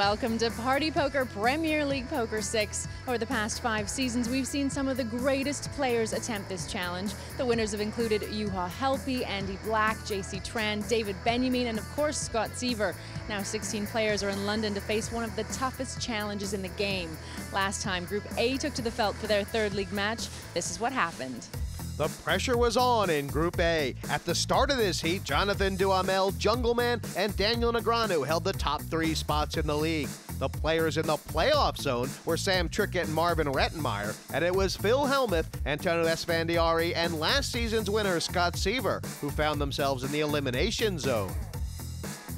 welcome to Party Poker Premier League Poker 6. Over the past five seasons, we've seen some of the greatest players attempt this challenge. The winners have included Juha Helppi, Andy Black, JC Tran, David Benyamine, and of course Scott Seiver. Now 16 players are in London to face one of the toughest challenges in the game. Last time, Group A took to the felt for their third league match. This is what happened. The pressure was on in Group A. At the start of this heat, Jonathan Duhamel, Jungleman, and Daniel Negreanu held the top three spots in the league. The players in the playoff zone were Sam Trickett and Marvin Rettenmaier, and it was Phil Hellmuth, Antonio Esfandiari, and last season's winner Scott Seiver, who found themselves in the elimination zone.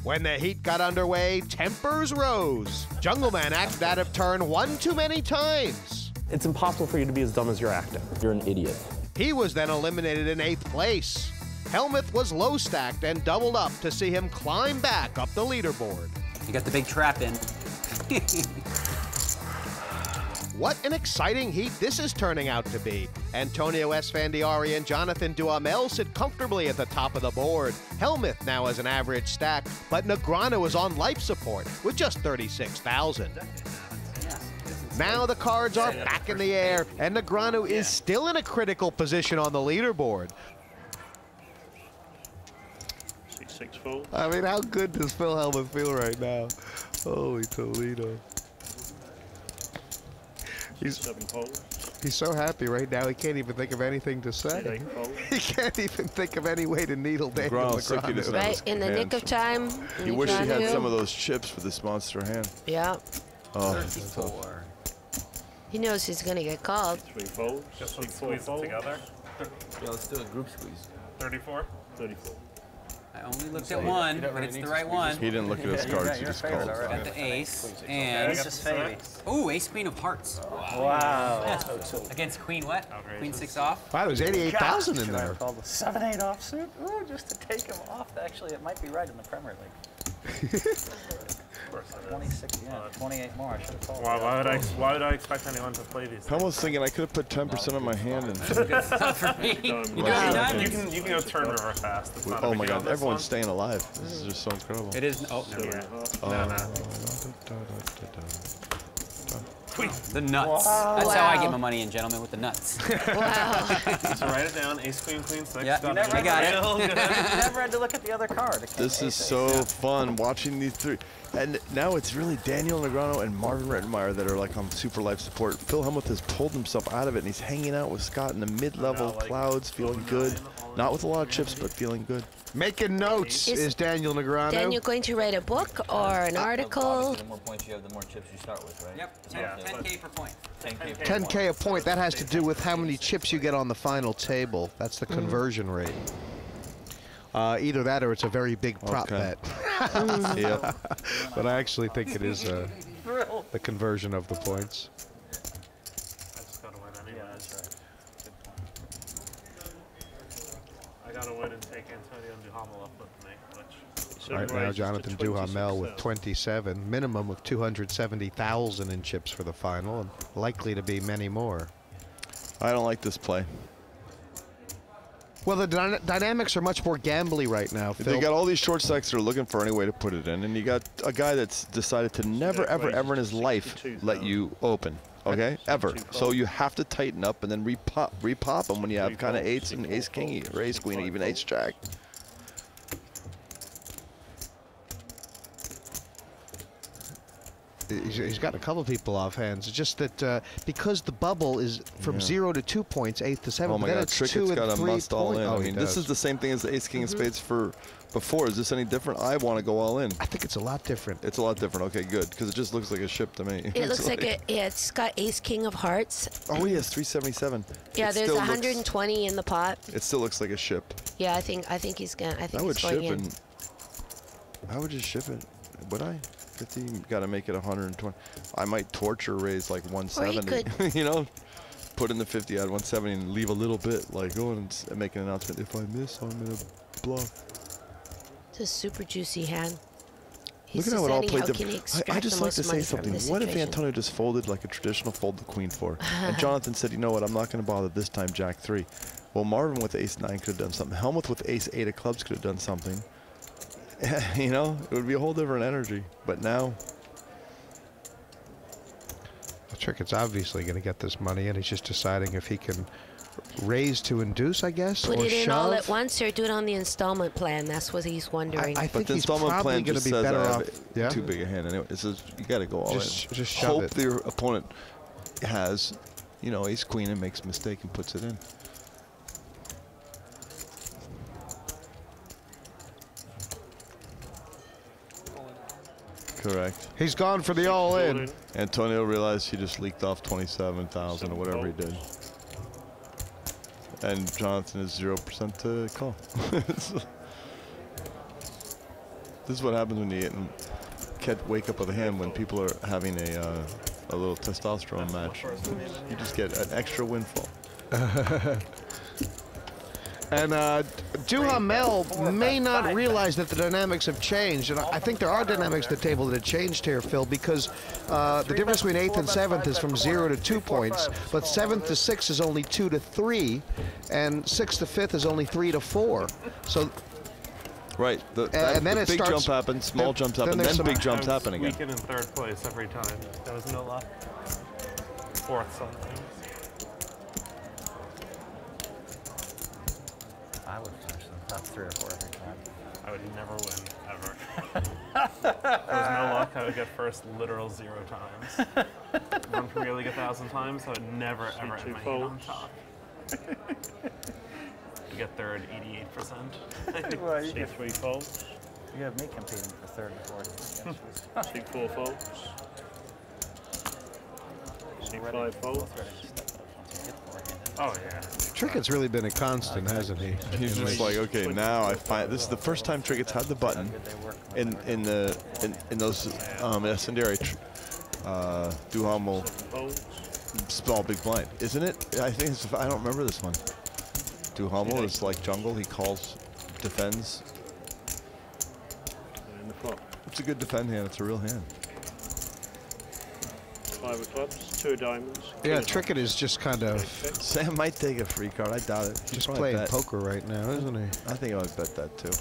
When the heat got underway, tempers rose. Jungleman acted out of turn one too many times. It's impossible for you to be as dumb as you're acting. You're an idiot. He was then eliminated in eighth place. Hellmuth was low stacked and doubled up to see him climb back up the leaderboard. You got the big trap in. what an exciting heat this is turning out to be. Antonio Esfandiari and Jonathan Duhamel sit comfortably at the top of the board. Hellmuth now has an average stack, but Negreanu is on life support with just 36,000. Now the cards are back in the air, and Negreanu is still in a critical position on the leaderboard. Six, six, four. I mean, how good does Phil Hellmuth feel right now? Holy Toledo. He's, Seven fold. he's so happy right now, he can't even think of anything to say. He can't even think of any way to needle Daniel Ground sick Negreanu. Right in the nick of time. He wish he had some of those chips for this monster hand. Yeah. Oh, 34. He knows he's gonna get called. Three folds. Just Six, let's four squeeze it together. Yeah, let's do a group squeeze. 34. Thirty-four. I only looked at one, but it's the right one. he didn't look at his cards. He just called. Got the ace and ooh, ace queen of hearts. Wow. Against queen what? Queen six off. Wow, there's 88,000 in there. Seven eight offsuit. Ooh, just to take him off. Actually, it might be right in the Premier League. 26, yeah, 28 more. I should have called. Why, why would I? Why would I expect anyone to play these? I'm was thinking I could have put 10% of my hand in. Good stuff for me. You Done. doing done? You can you can go turn river fast. It's not a Oh my god, everyone's one- staying alive. This is just so incredible. It is. Oh, never Two mind. and a. No, no. The nuts. That's how I get my money in, gentlemen, with the nuts. Wow. So write it down. Ace queen queen six. Yeah, Got never- I got it. Real good. You never had to look at the other card. This is so fun watching these three. And now it's really Daniel Negreanu and Marvin Rettenmaier that are like on super life support. Phil Hellmuth has pulled himself out of it and he's hanging out with Scott in the mid-level like, clouds, feeling oh, good. Not with a lot of chips, but feeling good. Making notes Is- is, Daniel Negreanu. Daniel going to write a book or an article? The more points you have, the more chips you start with, right? Yep. 10, Yeah. 10k per point. 10K. 10K a point, that has to do with how many chips you get on the final table. That's the conversion rate. Uh, either that or it's a very big prop Okay. bet. Yep. but I actually think it is uh, the conversion of the points. I just gotta win anyway. Yeah, that's right. I gotta win and take Antonio Duhamel up with me, which So Right now, Jonathan Duhamel with 27, minimum of 270,000 in chips for the final, and likely to be many more. I don't like this play. Well, the dyna- dynamics are much more gambly right now, Phil. They got all these short stacks that are looking for any way to put it in, and you got a guy that's decided to never, ever, ever in his life let you open. Okay, ever. So you have to tighten up and then repop, repop them when you have kind of eights and ace king or ace queen, or even ace jack. He's, he's got a couple people off hands. It's just that uh, because the bubble is from Yeah. zero to two points, eighth to seventh. Oh my then God, it's Trickett's two and got a three must all in. Oh, I mean, this is the same thing as the ace king of spades for before. Is this any different? I want to go all in. I think it's a lot different. It's a lot different. Okay, good, because it just looks like a ship to me. It looks like, a, yeah, it's got ace king of hearts. Oh yes, 377. Yeah, It there's still looks- 120 in the pot. It still looks like a ship. Yeah, I think I think he's gonna. I think I would he's going ship in. it. I would just ship it. Would I? 50, got to make it 120. I might torture raise like 170. you know, put in the 50, add 170, and leave a little bit. Like go and make an announcement. If I miss, I'm gonna bluff. It's a super juicy hand. He's Look at how it all played. how can he diff- I, I just like to say something. What if. Antonio just folded like a traditional fold the queen four, and Jonathan said, "You know what? I'm not going to bother this time, Jack three. Well, Marvin with ace nine could have done something. Hellmuth with ace eight of clubs could have done something. you know, it would be a whole different energy. But now, Trickett's obviously going to get this money, and he's just deciding if he can raise to induce, I guess, Put or it in shove. all at once or do it on the installment plan. That's what he's wondering. I But think the he's installment probably plan going just to be says better I have off. Yeah. too big a hand anyway. It says you got to go all Just- in. just shove Hope it. your opponent has, you know, ace queen and makes a mistake and puts it in. Correct. He's gone for the all in. Antonio realized he just leaked off 27,000 or whatever he did. And Jonathan is 0% to call. this is what happens when you get can't wake up with a hand when people are having a, uh, a little testosterone match. You just get an extra windfall. And uh, Duhamel may not realize that the dynamics have changed, and I think there are dynamics at the table that have changed here, Phil, because uh, the difference between eighth and seventh is from zero to two points, but seventh to six is only two to three, and sixth to fifth is only three to four. So Right. The, And that- then the it big starts- jump happens, small then- jumps then happen, there's then some- big jumps I was happen again. Weakened in third place every time. That was no luck. Fourth sometimes. I would finish in the top three or four every time. I would never win, ever. there was no luck. I would get first literal zero times. Run Premier League a thousand times. I would never, ever two end my hand on folds. top. you get third, 88%. well, you, See get, three folds. you have me competing for third and fourth. See four folds. See Ready- five folds. both ready to step up once you get four-handed. Oh, yeah. Trickett's really been a constant, hasn't he? He's just like, okay, now I find this is the first time Trickett's had the button Good they work. in in the in, in those um, Ascendere tr- uh, Duhamel Folds. small big blind, isn't it? I think it's, I don't remember this one. Duhamel is like jungle. He calls, defends. And the flop. It's a good defend hand. It's a real hand. Five of clubs. Two of diamonds. Yeah, king of Trickett is just kind of Sam might take a free card. I doubt it. He'd just playing bet. poker right now, isn't he? I think I would bet that too.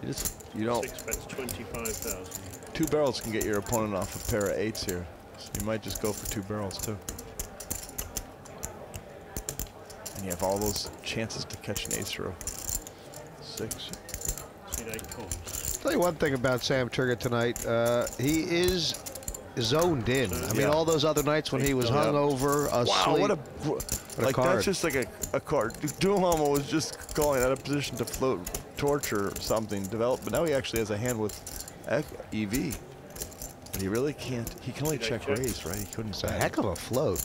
You just you don't. Six bets. Twenty-five thousand. Two barrels can get your opponent off a pair of eights here. So you might just go for two barrels too. And you have all those chances to catch an ace or a six. See eight calls. Tell you one thing about Sam Trickett tonight. Uh, he is zoned in. I mean, Yeah. all those other nights when he was Yeah. hungover, asleep. Wow, what a a like card. that's just like a, a card. Duhamel was just calling out a position to float torture or something develop, but now he actually has a hand with ec- EV. But he really can't. He can only Did check check? raise, right? He couldn't. It's a heck of a float.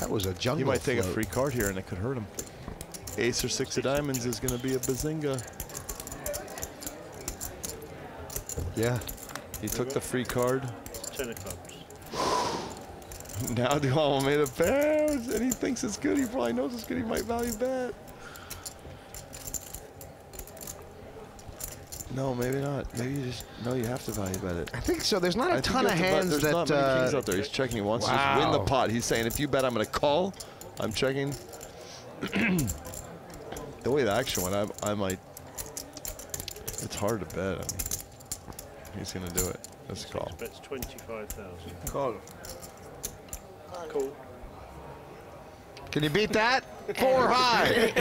That was a jungle He might take a free card here and it could hurt him. Ace or six of diamonds is going to be a bazinga. Yeah. He took the free card. Ten of clubs. Now Duhamel made a pair, and he thinks it's good. He probably knows it's good. He might value bet. No, maybe not. Maybe you just no. You have to value bet it. I think so. There's not a I ton you of have to hands There's that. not many kings uh, out there. He's checking. He wants to just win the pot. He's saying, if you bet, I'm going to call. I'm checking. the way the action went, I, I might. It's hard to bet. I mean, he's going to do it. Let's call. Six bets. Twenty-five thousand. Call. Cool. Can you beat that? Four high.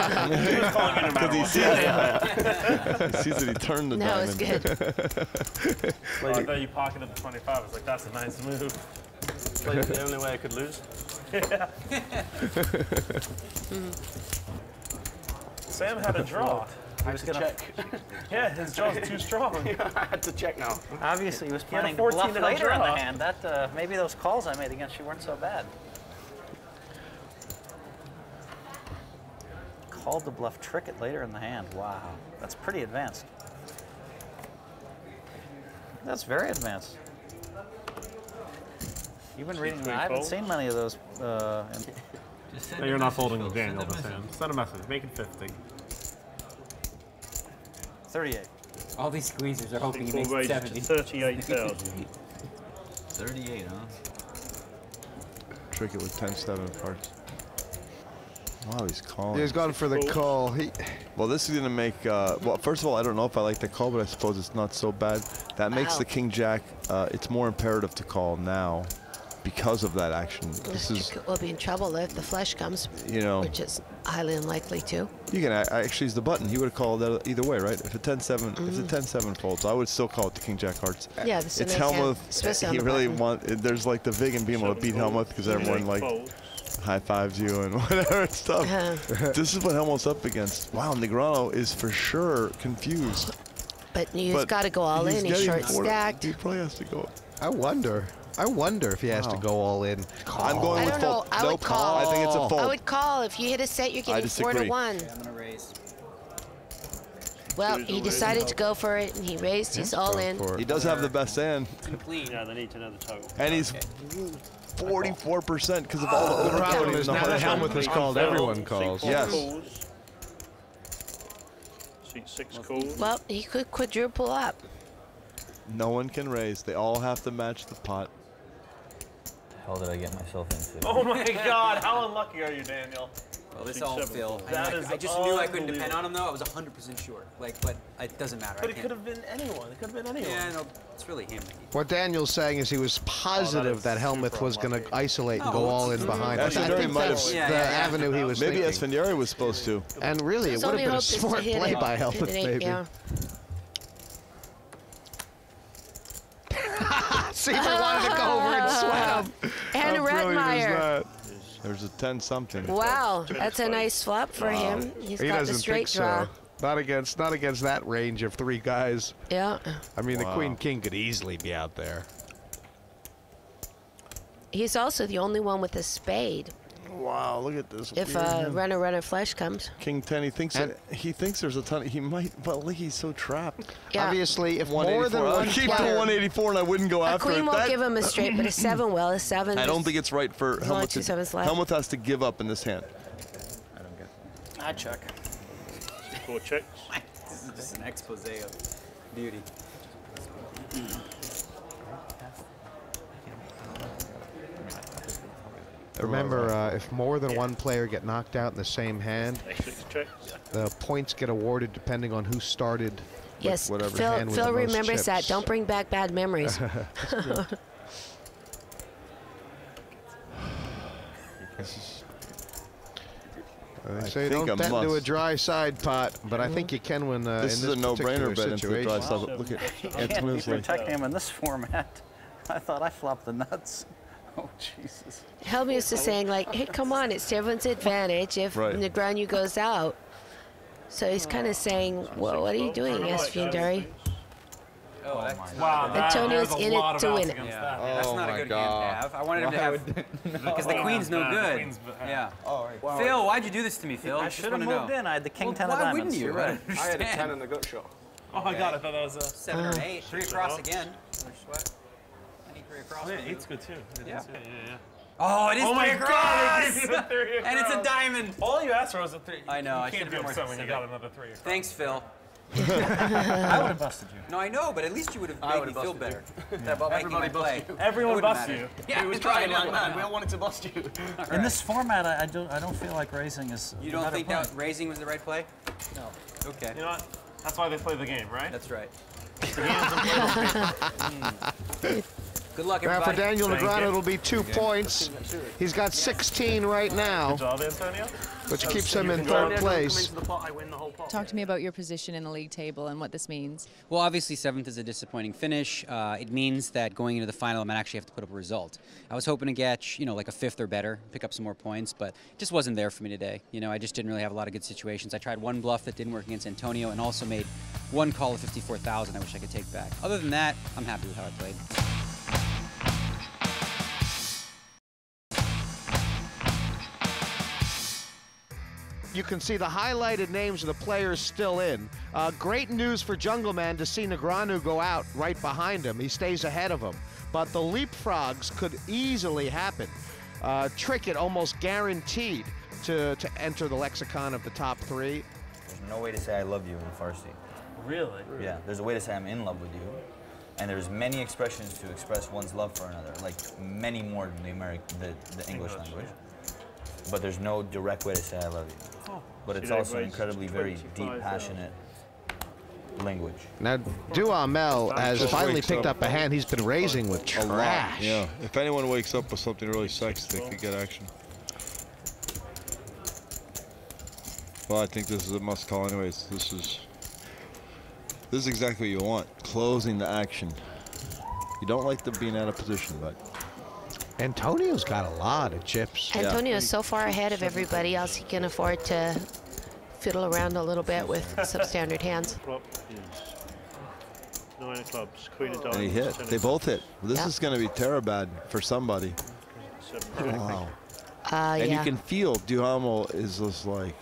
Because he sees it. he sees that he turned the No, it's diamond. good. I thought you pocketed the 25. I was like, that's a nice move. Like the only way I could lose. Sam had a draw. I was gonna, Check. Yeah, his jaw's too strong. I had to check now. obviously, he was had a planning to bluff 14 later in the hand. That uh, maybe those calls I made against you weren't so bad. Called the bluff trick it later in the hand. Wow, that's pretty advanced. That's very advanced. You've been reading. three I haven't folds. seen many of those. Uh, in- Just send No, you're not folding Phil. with Daniel Send a this hand. Send a message. Make it 50. 38. All these squeezers are hoping he makes raises 70. to thirty-eight thousand. 38, huh? Trickett with 10 7 cards. Wow, he's calling. He's gone for the call. He, Well, this is going to make. Uh, well, first of all, I don't know if I like the call, but I suppose it's not so bad. That makes Wow. the king jack. Uh, it's more imperative to call now, because of that action. This is We'll be in trouble if the flush comes, you know which is highly unlikely to. you can actually use the button. He would have called that either way, right? If a 10-7, if the 10-7 folds, I would still call it the king jack hearts. Yeah, this it's makes sense, Hellmuth. especially on He really button. want. There's like the vig and being able to beat Hellmuth because everyone like high fives you and whatever and stuff. Uh-huh. this is what Hellmuth's up against. Wow, Negreanu is for sure confused. But he's got to go all he's in. He's short stacked. He probably has to go. I wonder. I wonder if he has to go all in. I'm going I with don't fold. I nope. would call. I think it's a I fold. I would call. If you hit a set, you're getting four to one. Okay, I'm gonna raise. Well, Choose he decided to go for it, and he raised. He's all in. He does have the best hand, Complete. Yeah, they need to know the total. and he's 44% because of oh, all the The problem overcoding is and the now hard that shot. Has called, everyone calls. Yes. Seat six calls. Well, he could quadruple up. No one can raise. They all have to match the pot. Hell did I get myself into? Oh my god, how unlucky are you, Daniel? Well, this all seven, Phil. I, That I- is I just knew I couldn't depend on him though. I was 100% sure. Like, but it doesn't matter. But it could have been anyone. It could have been anyone. Yeah, no, it's really him. What Daniel's saying is he was oh, positive is that Hellmuth was going to unlucky. isolate and Oh, go all in behind. I, I Esfandiari think might have- that's Yeah, the yeah, yeah. avenue he was Maybe thinking. Esfandiari was supposed to. And really, it would have been a hope is to smart play by Hit Hellmuth, it, maybe. yeah. Seiver wanted to go over and sweat him. And How brilliant Redmeyer. There's a 10 something. Wow, that's a nice flop for him. He's He got the doesn't straight think draw. so. Not against, not against that range of three guys. Yeah. I mean, the queen king could easily be out there. He's also the only one with a spade. Wow, look at this. If weird uh, runner runner flush comes. King 10, he thinks And- that, he thinks there's a ton. He might, but look, he's so trapped. Yeah. Obviously, if more than 184. one I'd keep the 184 and I wouldn't go A after queen it. won't That- give him a straight, but a seven will. A seven. I don't think it's right for long Hellmuth as two to. Hellmuth has to give up in this hand. I don't get. That. I check. Four checks. This is just an expose of beauty. Remember, uh, if more than one player get knocked out in the same hand, Six the points get awarded depending on who started. Yes, whatever Phil, hand with Phil the most remembers that. Don't bring back bad memories. They I say think don't a bet into a dry side pot, but I think you can win uh, This in is a no-brainer bet into the dry situation. side. Look at Can't Can't be protecting him in this format. I thought I flopped the nuts. Oh, Jesus. Helm used to saying like, "Hey, come on, it's everyone's advantage if Right. Negreanu goes out." So he's kind of saying, "Well, what are you doing, Esfandiari?" Oh, that's Wow, that, Antonio's in it to win it. Yeah, that. that's Oh not a my good God. hand to have. I wanted him to have because the Oh, queen's no yeah, the good. queen's bad. yeah. Oh, right. Phil, why'd you do this to me, Phil? I Just should have moved know. in. I had the king Well, 10 of diamonds. why diamonds. wouldn't you? I right. I had a 10 understand. in the goat show. Oh my god, I thought that was a. Seven uh, or eight. Three across again. Another sweat. Any three across. Oh, yeah, for eight's good too. It Yeah. is, yeah, yeah, yeah. Oh, it is Oh my three god! across. it's a three and it's a diamond. All you asked for was a three. I know, You I can't should've been be more upset when you got another three. across. Thanks, Phil. I would have busted you. No, I know, but at least you would have made me feel busted better about making my Everybody play. busted Everyone It wouldn't busts you. Yeah, we was it's trying, fine, young man. We all wanted to bust you. In this format, I, I don't. I don't feel like raising is. You don't think play. that raising was the right play? No. Okay, You know what? That's why they play the game, right? that's right. the game's important. Good luck, Now for. Daniel Thank Negreanu, you. it'll be two points. He's got 16 right now, Good job, Antonio. which keeps him in third place. Come into the pot, I win the whole pot. Talk to me about your position in the league table and what this means. Well, obviously, seventh is a disappointing finish. Uh, it means that going into the final, I might actually have to put up a result. I was hoping to get, you know, like a fifth or better, pick up some more points, but it just wasn't there for me today. You know, I just didn't really have a lot of good situations. I tried one bluff that didn't work against Antonio, and also made one call of 54,000. I wish I could take back. Other than that, I'm happy with how I played. You can see the highlighted names of the players still in. Uh, great news for Jungle Man to see Negreanu go out right behind him. He stays ahead of him. But the leapfrogs could easily happen. Uh, Trickett almost guaranteed to, to enter the lexicon of the top three. There's no way to say I love you in Farsi. Really? Yeah, there's a way to say I'm in love with you. And there's many expressions to express one's love for another, like many more than the American, the, the English English, language. But there's no direct way to say I love you. But it's also rates incredibly very deep, passionate language. Now, Duhamel has finally picked up. up a hand he's been raising with trash. yeah. If anyone wakes up with something really sexy, they could get action. Well, I think this is a must call anyways. This is this is exactly what you want. Closing the action. You don't like them being out of position, but Antonio's got a lot of chips. Antonio is so far ahead of everybody else, he can afford to fiddle around a little bit with substandard hands. Nine of clubs, queen of diamonds. and he hit. ten of They both hit. This Yeah. is going to be terabad for somebody. Wow. Uh, and yeah. you can feel Duhamel is just like,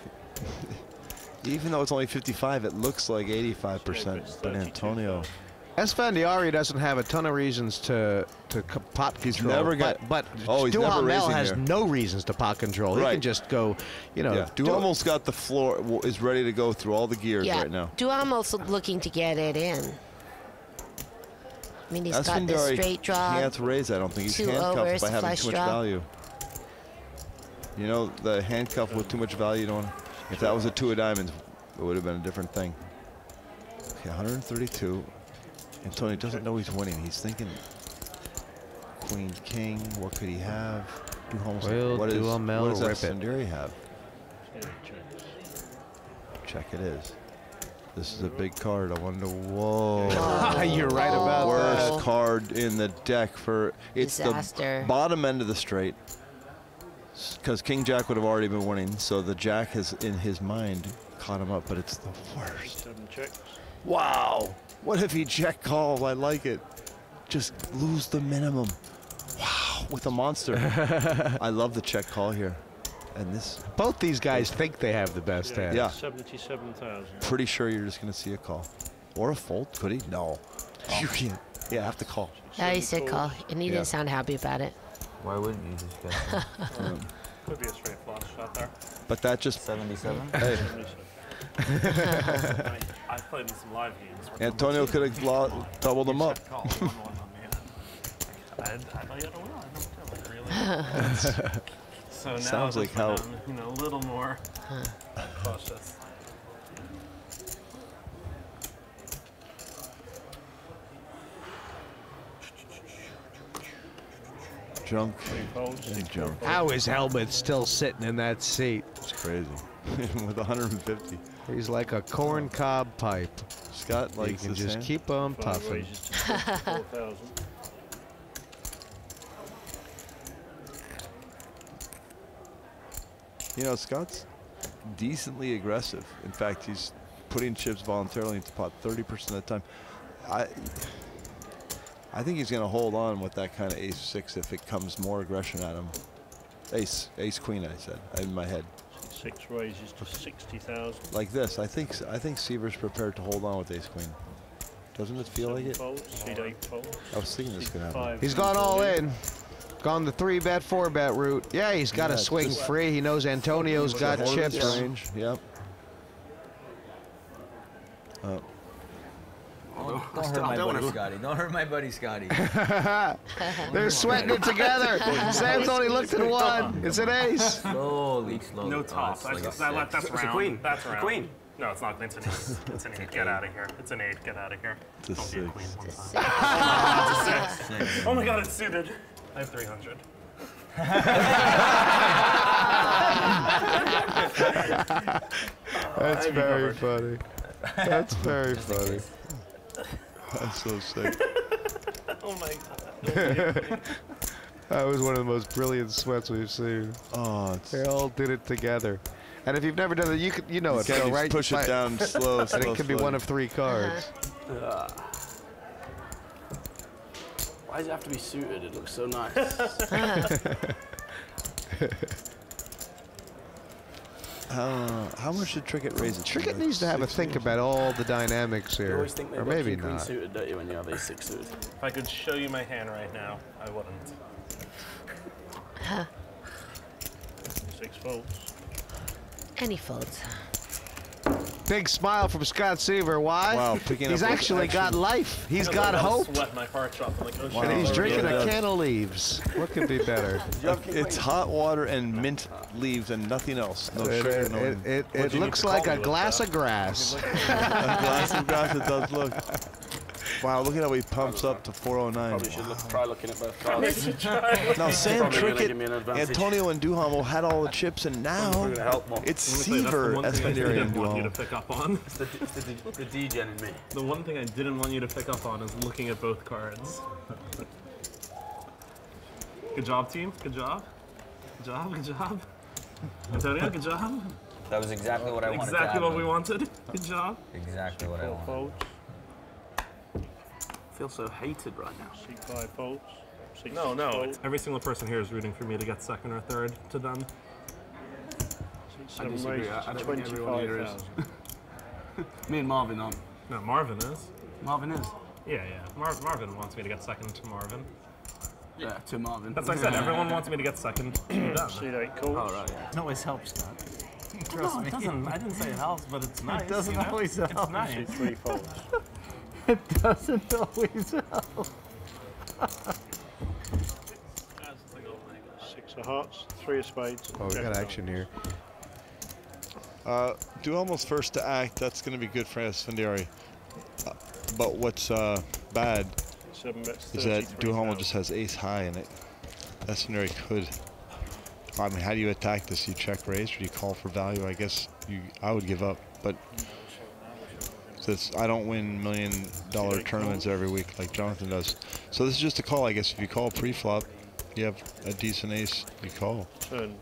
even though it's only 55, it looks like 85%. But Antonio, Esfandiari doesn't have a ton of reasons to to c- pot control. never but, got- but Oh, he's never Duhamel has here. no reasons to pot control. He can just go, you know. yeah, do- Duhamel's got the floor, is ready to go through all the gears yeah. right now. Duhamel's looking to get it in. I mean, he's got the Esfandiari straight draw. can't raise. I don't think he's two handcuffed overs, by having too much draw. value. You know, the handcuff with too much value. Don't. If that was a two of diamonds, it would have been a different thing. Okay, 132. Antonio doesn't know he's winning. He's thinking Queen King. What could he have? Duhamel's like, Will what is, Duhamel what does rip it? Esfandiari have? Yeah, checks. Check it is. This is a big card. I wonder. Whoa. You're right about Worst that. card in the deck for it's Disaster. the bottom end of the straight. Because King Jack would have already been winning, so the Jack has in his mind caught him up, but it's the worst. Seven checks. Wow. What if he check called? I like it. Just lose the minimum. Wow. With a monster. I love the check call here. And this, Both these guys think they have the best hand. Yeah. Seventy-seven thousand. pretty sure you're just going to see a call. Or a fold. Could he? No. Oh. You can't. Yeah, I have to call. Yeah, he said call, and he Yeah. didn't sound happy about it. Why wouldn't you just get Could be a straight flush out there. But that just 77? Hey, I mean, I've played in some live games. Antonio could have doubled him up. Check call, one, one on me. I, I thought you had a will. I don't feel like really. so now Sounds like how- I'm, you know, a little more cautious. Junk and junk. How is Hellmuth still sitting in that seat? It's crazy. With 150. He's like a corn oh. cob pipe. Scott You likes can just hand. keep on puffing. raises to seventy-four thousand. You know, Scott's decently aggressive. In fact, he's putting chips voluntarily into pot 30% of the time. I I think he's going to hold on with that kind of ace six if it comes more aggression at him. Ace, ace queen, I said in my head. Six raises to sixty thousand. Like this, I think I think Seiver's prepared to hold on with ace queen. Doesn't it feel like it? Folds, seed eight folds. I was thinking this could happen. He's gone all in. Gone the three bet, four bet route. Yeah, he's got Yeah, to swing free. He knows Antonio's got chips. range. Yep. Uh, Don't hurt my buddy Scotty. Don't hurt my buddy Scotty. They're sweating it together. Sam's only looked at one. It's an ace. slowly, slowly. No Oh, top. it's That's, like a that, that, that's six. round. queen. That's It's a queen. No, it's not. It's an eight. It's an eight. Get out of here. It's an eight. Get out of here. It's a Don't be a queen one It's time. a It's a six. Oh my god, it's suited. I have 300. That's very funny. That's very funny. That's so sick. Oh my god. That was one of the most brilliant sweats we've seen. Oh, it's They all did it together. And if you've never done it, you could, you know it, Can't Phil, you right? push it down slow, And slow, it could be slow. one of three uh-huh. cards. Why does it have to be suited? It looks so nice. Uh, how much did Trickett raise it? to? Trickett needs to have a 16? think about all the dynamics you here. always think Or maybe king not. suited, don't you, when you have ace six suited? If I could show you my hand right now, I wouldn't. Huh. Six folds. Any folds. Big smile from Scott Seiver. Why? Wow, picking He's up with actually got life. He's got got hope. Sweat my heart drop. I'm like, oh Wow. And he's drinking really a does. can of leaves. What could be better? It's hot water and mint leaves and nothing else. No it sugar, it, no it, it, it looks like a me with glass of grass. a glass of grass it does look. Wow, look at how he pumps up to 409. Probably should look, try looking at both cards. Now Sam Probably Trickett, an. Antonio and Duhamel had all the chips, and now help it's Honestly, that's the Seiver, one thing I didn't want you to pick up on. It's the, it's the, the D-gen in me. The one thing I didn't want you to pick up on is looking at both cards. Good job, team. Good job. Good job. Good job. Antonio, good job. That was exactly what I wanted Exactly what we wanted. Good job. Exactly what I Four wanted. Folds. I feel so hated right now. Six five folds. Six No, no. folds, every single person here is rooting for me to get second or third to them. six, I disagree. I- I to don't think everyone here is. Me and Marvin aren't. No, Marvin is. Marvin is. Yeah, yeah. Mar- Marvin wants me to get second to Marvin. Yeah, to Marvin. That's like I said. Everyone wants me to get second to them. See eight calls. Oh, right, yeah. It always helps, Scott. Trust no, it doesn't. I didn't say it helps, but it's nice. It doesn't you know? always help. See nice. three folds. It doesn't always help. Six of hearts. Three of spades. Oh, we got action here. Uh, Duhamel's first to act. That's going to be good for Esfandiari. Uh, but what's uh, bad. Seven bets. is that 33,000. Duhamel just has ace high in it. Esfandiari could. I mean, how do you attack this? You check raise or do you call for value? I guess you. I would give up, but since I don't win million dollar tournaments every week like Jonathan does, so this is just a call. I guess if you call pre-flop, you have a decent ace. You call. Turn.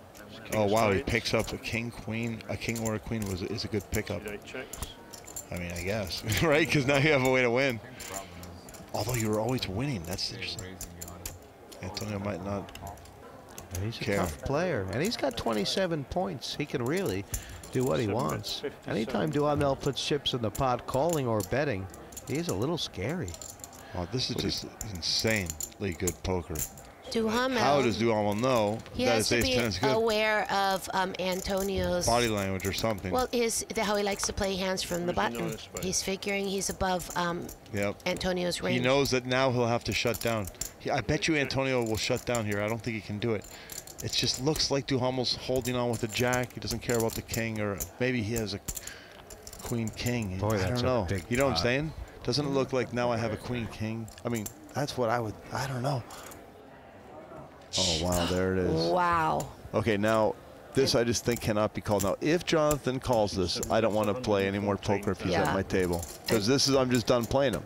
Oh of wow, he picks up a king, queen, a king or a queen was is a good pickup. I mean, I guess, right? Because now you have a way to win. Although you were always winning, that's interesting. Antonio might not. He's a Care. tough player, and he's got 27 points. He can really do what he wants. 57. Anytime Duhamel puts chips in the pot, calling or betting, he's a little scary. Wow, this is just insanely good poker. Duhamel. How does Duhamel know He that has his to ace be 10 is good? aware of um, Antonio's Body language or something. Well, is the, how he likes to play hands from the Where's button. nine of spades? He's figuring he's above um, yep. Antonio's range. He knows that now he'll have to shut down. He, I bet you Antonio will shut down here. I don't think he can do it. It just looks like Duhamel's holding on with the jack. He doesn't care about the king, or maybe he has a queen king. Boy, I that's don't a know. big you know what I'm saying? Doesn't it look like now I have a queen king? I mean, that's what I would. I don't know. Oh wow, there it is. Wow. Okay, now this I just think cannot be called. Now, if Jonathan calls this, I don't want to play any more poker if he's Yeah. at my table because this is I'm just done playing him.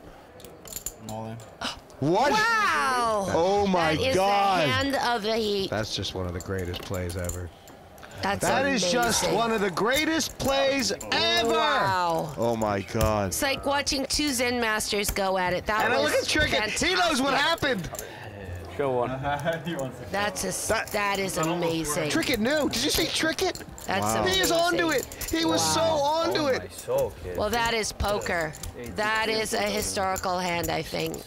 All in. What? Wow. Oh my that is God. the hand of the heat. That's just one of the greatest plays ever. That's amazing. That is just one of the greatest plays ever. Wow. Oh my God. It's like watching two Zen masters go at it. That And was look at Trickett. He knows what happened. Go on. That's a, that, that is amazing. Trickett knew. Did you see Trickett? That's Wow. amazing. He is onto it. He was so onto Oh it. soul. Well, that is poker. That is a historical hand, I think.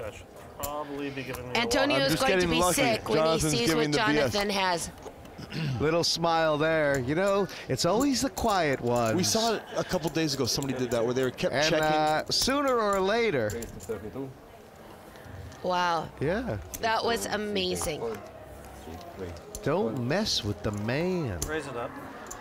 I probably be giving me a Antonio I'm is going to be lucky. sick when he sees what the BS. Jonathan has. Little smile there. You know, it's always the quiet ones. We saw it a couple days ago. Somebody did that where they were kept And checking. uh, sooner or later, Wow. yeah. That was amazing. Don't mess with the man. Raise it up.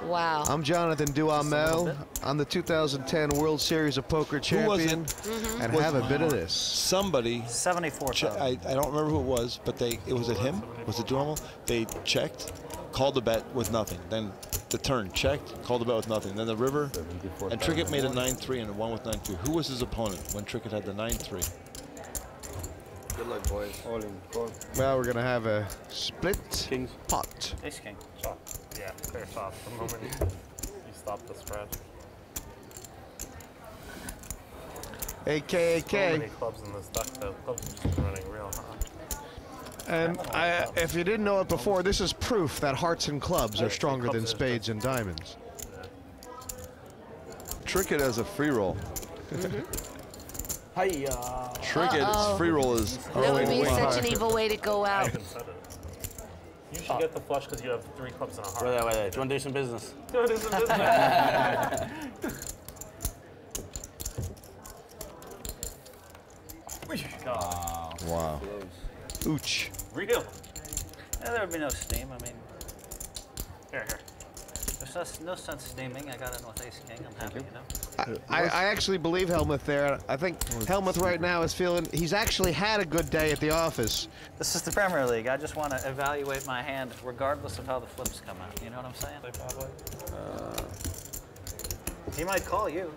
Wow. I'm Jonathan Duhamel. I'm the 2010 World Series of Poker Who was it? champion, Mm-hmm. and Was- have a bit of this. Somebody. Seventy-four che- I, I don't remember who it was, but they it was it him? Was it Duhamel? They checked, called the bet with nothing. Then the turn checked, called the bet with nothing. Then the river, and Trickett made a 9-3 and won with 9-2. Who was his opponent when Trickett had the 9-3? Good luck, boys. All in. Well, we're gonna have a split Kings. pot. Ace king. Stop. Yeah, clear stop. The moment you stop the spread. AKA So many clubs in this deck, though. Clubs have just running real hot. And I, if you didn't know it before, this is proof that hearts and clubs are stronger than spades and diamonds. Trickett as a free roll. Hi. Uh, Trickett's Uh-oh. free roll is That would be such an evil way to go out. Even said it. You should get the flush because you have three clubs and a heart. Wait there, wait. Do you want to do some business? Do you want to do some business? God. Wow. Ooch. Real. Yeah, there would be no steam. I mean, Here, here. There's no- no sense steaming. I got in with Ace King. I'm happy, you know. I, I actually believe Helmuth there. I think Helmuth right now is feeling he's actually had a good day at the office. This is the Premier League. I just want to evaluate my hand regardless of how the flips come out. You know what I'm saying? He might call you.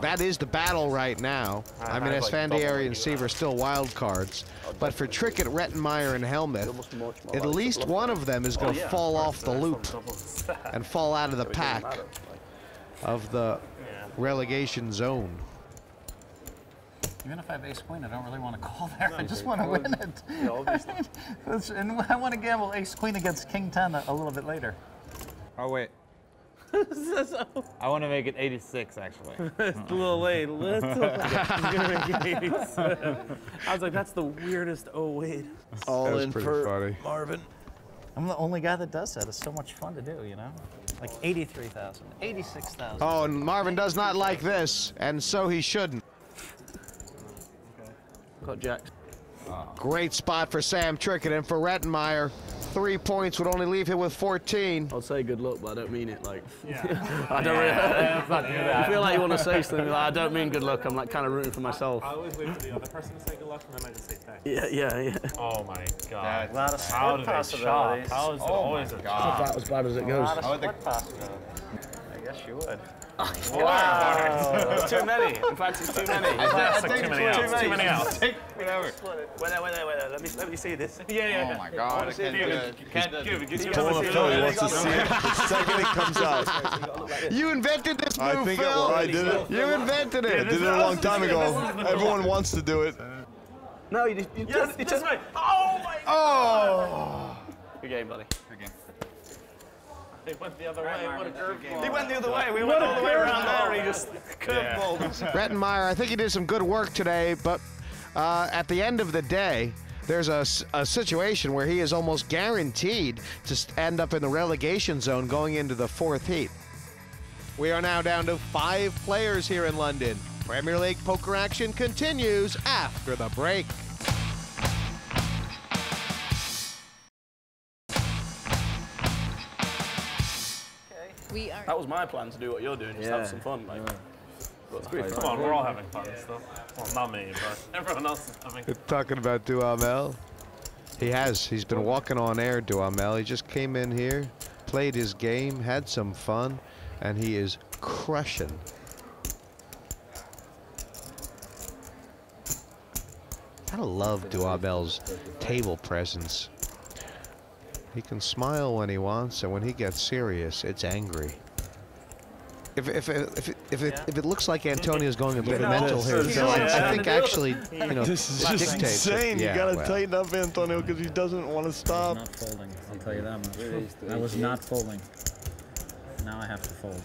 That is the battle right now. I mean, I like Esfandiari and you Seiver are still wild cards. But for Trickett, Rettenmaier, and Helmuth, at least one of them is going to yeah, fall of off the loop that's what doubles is. and fall out of the pack of the Yeah. relegation zone. Even if I have Ace Queen, I don't really want to call there. I just want to win it. yeah, obviously. That's- and I want to gamble Ace Queen against King 10 a, a little bit later. Oh wait. I want to make it 86 actually. It's a little late. Little late. Gonna make it 87. I was like, that's the weirdest. Oh wait. All in for funny. Marvin. I'm the only guy that does that. It's so much fun to do, you know? Like 83,000, 86,000. Oh, and Marvin does not like this, and so he shouldn't. Got Jack. Great spot for Sam Trickett and for Rettenmaier. Three points would only leave him with 14. I'll say good luck, but I don't mean it. Like, Yeah. I don't really. let's not do that. I feel like you want to say something. Like, I don't mean good luck. I'm like kind of rooting for myself. I always wait for the other person to say good luck, and then I just say thanks. Yeah, yeah, yeah. Oh my god. A lot of How split do they chop? possibilities. How is it Oh always my a God. chop? About as bad as it A goes. lot of How would split possibilities. I guess you would. Wow. It's too many. In fact, it's too many. That's like too many outs. Too many outs. Whatever. Wait there, wait there, wait there. Let me, let me see this. Yeah, yeah. Oh my god. I can't do it. Can't do it. Give Told us him a Phil, he wants to see it the second it comes out. Oh, you invented this move, I think it, Phil. well, I did it. You invented it. I did it a long time ago. Everyone wants to do it. No, you just. You Yes, just, you this just way. Oh my Oh! Good game, buddy. They went the other way. What a curveball. He went the other way. We went all the way around there. He just curveballed. Rettenmaier, I think he did some good work today, but uh, at the end of the day, there's a, a, situation where he is almost guaranteed to end up in the relegation zone going into the fourth heat. We are now down to five players here in London. Premier League poker action continues after the break. We are. That was my plan to do what you're doing. Just have some fun, like. But it's pretty Come on, we're all having fun still. Well, not me, but everyone else is having Talking about Duhamel. He has. He's been walking on air, Duhamel. He just came in here, played his game, had some fun, and he is crushing. I love Duhamel's table presence. He can smile when he wants, and when he gets serious, it's angry. If, if, if, it- if, it, if it looks like Antonio's going a bit No, mental here, here, is- Phil, I, I think actually, you know, This is it just dictates insane. Yeah, you gotta well. tighten up Antonio because he doesn't want to stop. Not folding, I'll tell you that much. I was not folding. Now I have to fold.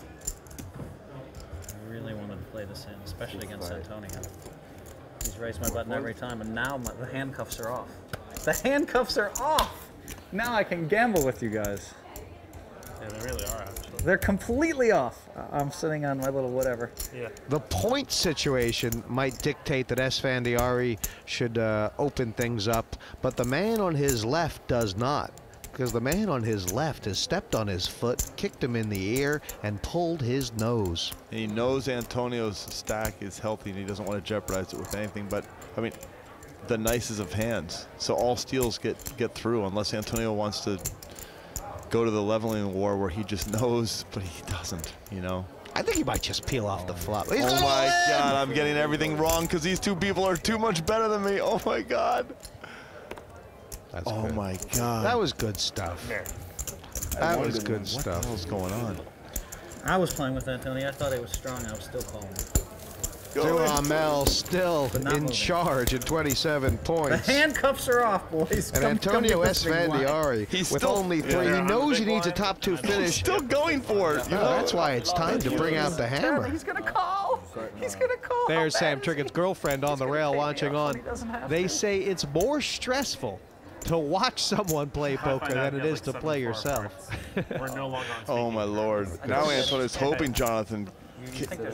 I really wanted to play this in, especially against Antonio. He's raised my button every time, and now my, the handcuffs are off. The handcuffs are off! Now I can gamble with you guys. Yeah, they really are actually. They're completely off. I- I'm sitting on my little whatever. Yeah. The point situation might dictate that Esfandiari should uh, open things up, but the man on his left does not. Because the man on his left has stepped on his foot, kicked him in the ear, and pulled his nose. And he knows Antonio's stack is healthy and he doesn't want to jeopardize it with anything. But I mean, the nicest of hands. So all steals get get through unless Antonio wants to go to the leveling war where he just knows, but he doesn't. You know. I think he might just peel off the flop. He's oh my win! God! I'm getting everything wrong because these two people are too much better than me. Oh my God! That's oh good. my God! That was good stuff. That was What good the stuff. hell's going on? I was playing with Antonio. I thought it was strong. I was still calling. Duhamel still But not in charge at 27 points. The points. handcuffs are off, boys. And Come- Antonio come get this thing wide. Esfandiari He's with still- only three. they're he knows he big needs a top two He's finish. still going for it. You know? that's why it's time to bring out the hammer. He's gonna call. He's gonna call. There's Sam bad is Trickett's girldown on the rail watching on. when he doesn't have They to. say it's more stressful to watch someone play poker than you it have, is like, to play yourself. We're no longer on Oh my lord! Now Antonio's hoping Jonathan think there's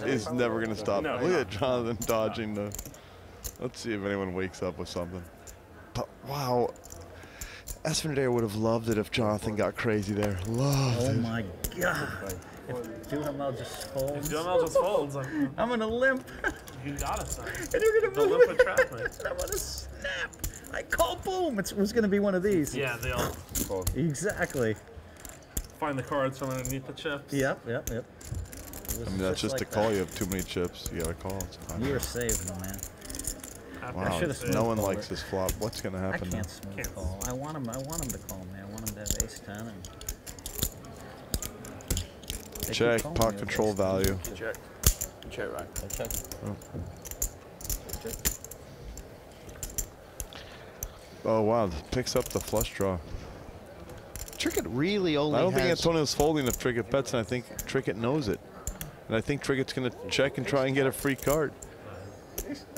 is never going to stop. No, oh, Look at Jonathan dodging the. Let's see if anyone wakes up with something. But wow, Esfandiari would have loved it if Jonathan got crazy there. Loved Oh it. my god. If Duhamel just folds. If Duhamel just folds, I'm, I'm gonna limp. you got us, son. And you're gonna The move limp it. would. I'm gonna snap. I call boom. It's, it was gonna be one of these. Yeah, they all Exactly. find the cards from underneath the chips. Yep, yep, yep. It was I mean, that's just like a call. You have too many chips. You got to call. It's fine. You were saved, my man. Wow, should've no one likes it. this flop. What's going to happen now? can't smooth call. I want him. I want him to call me. I want him to have ace ten and. Check, pot control ace ten. value. Check. Check, right. I check. Oh wow, picks up the flush draw. Trickett really only I don't think Antonio's folding if Trickett bets, and I think Trickett knows it. And I think Trickett's going to check and try and get a free card.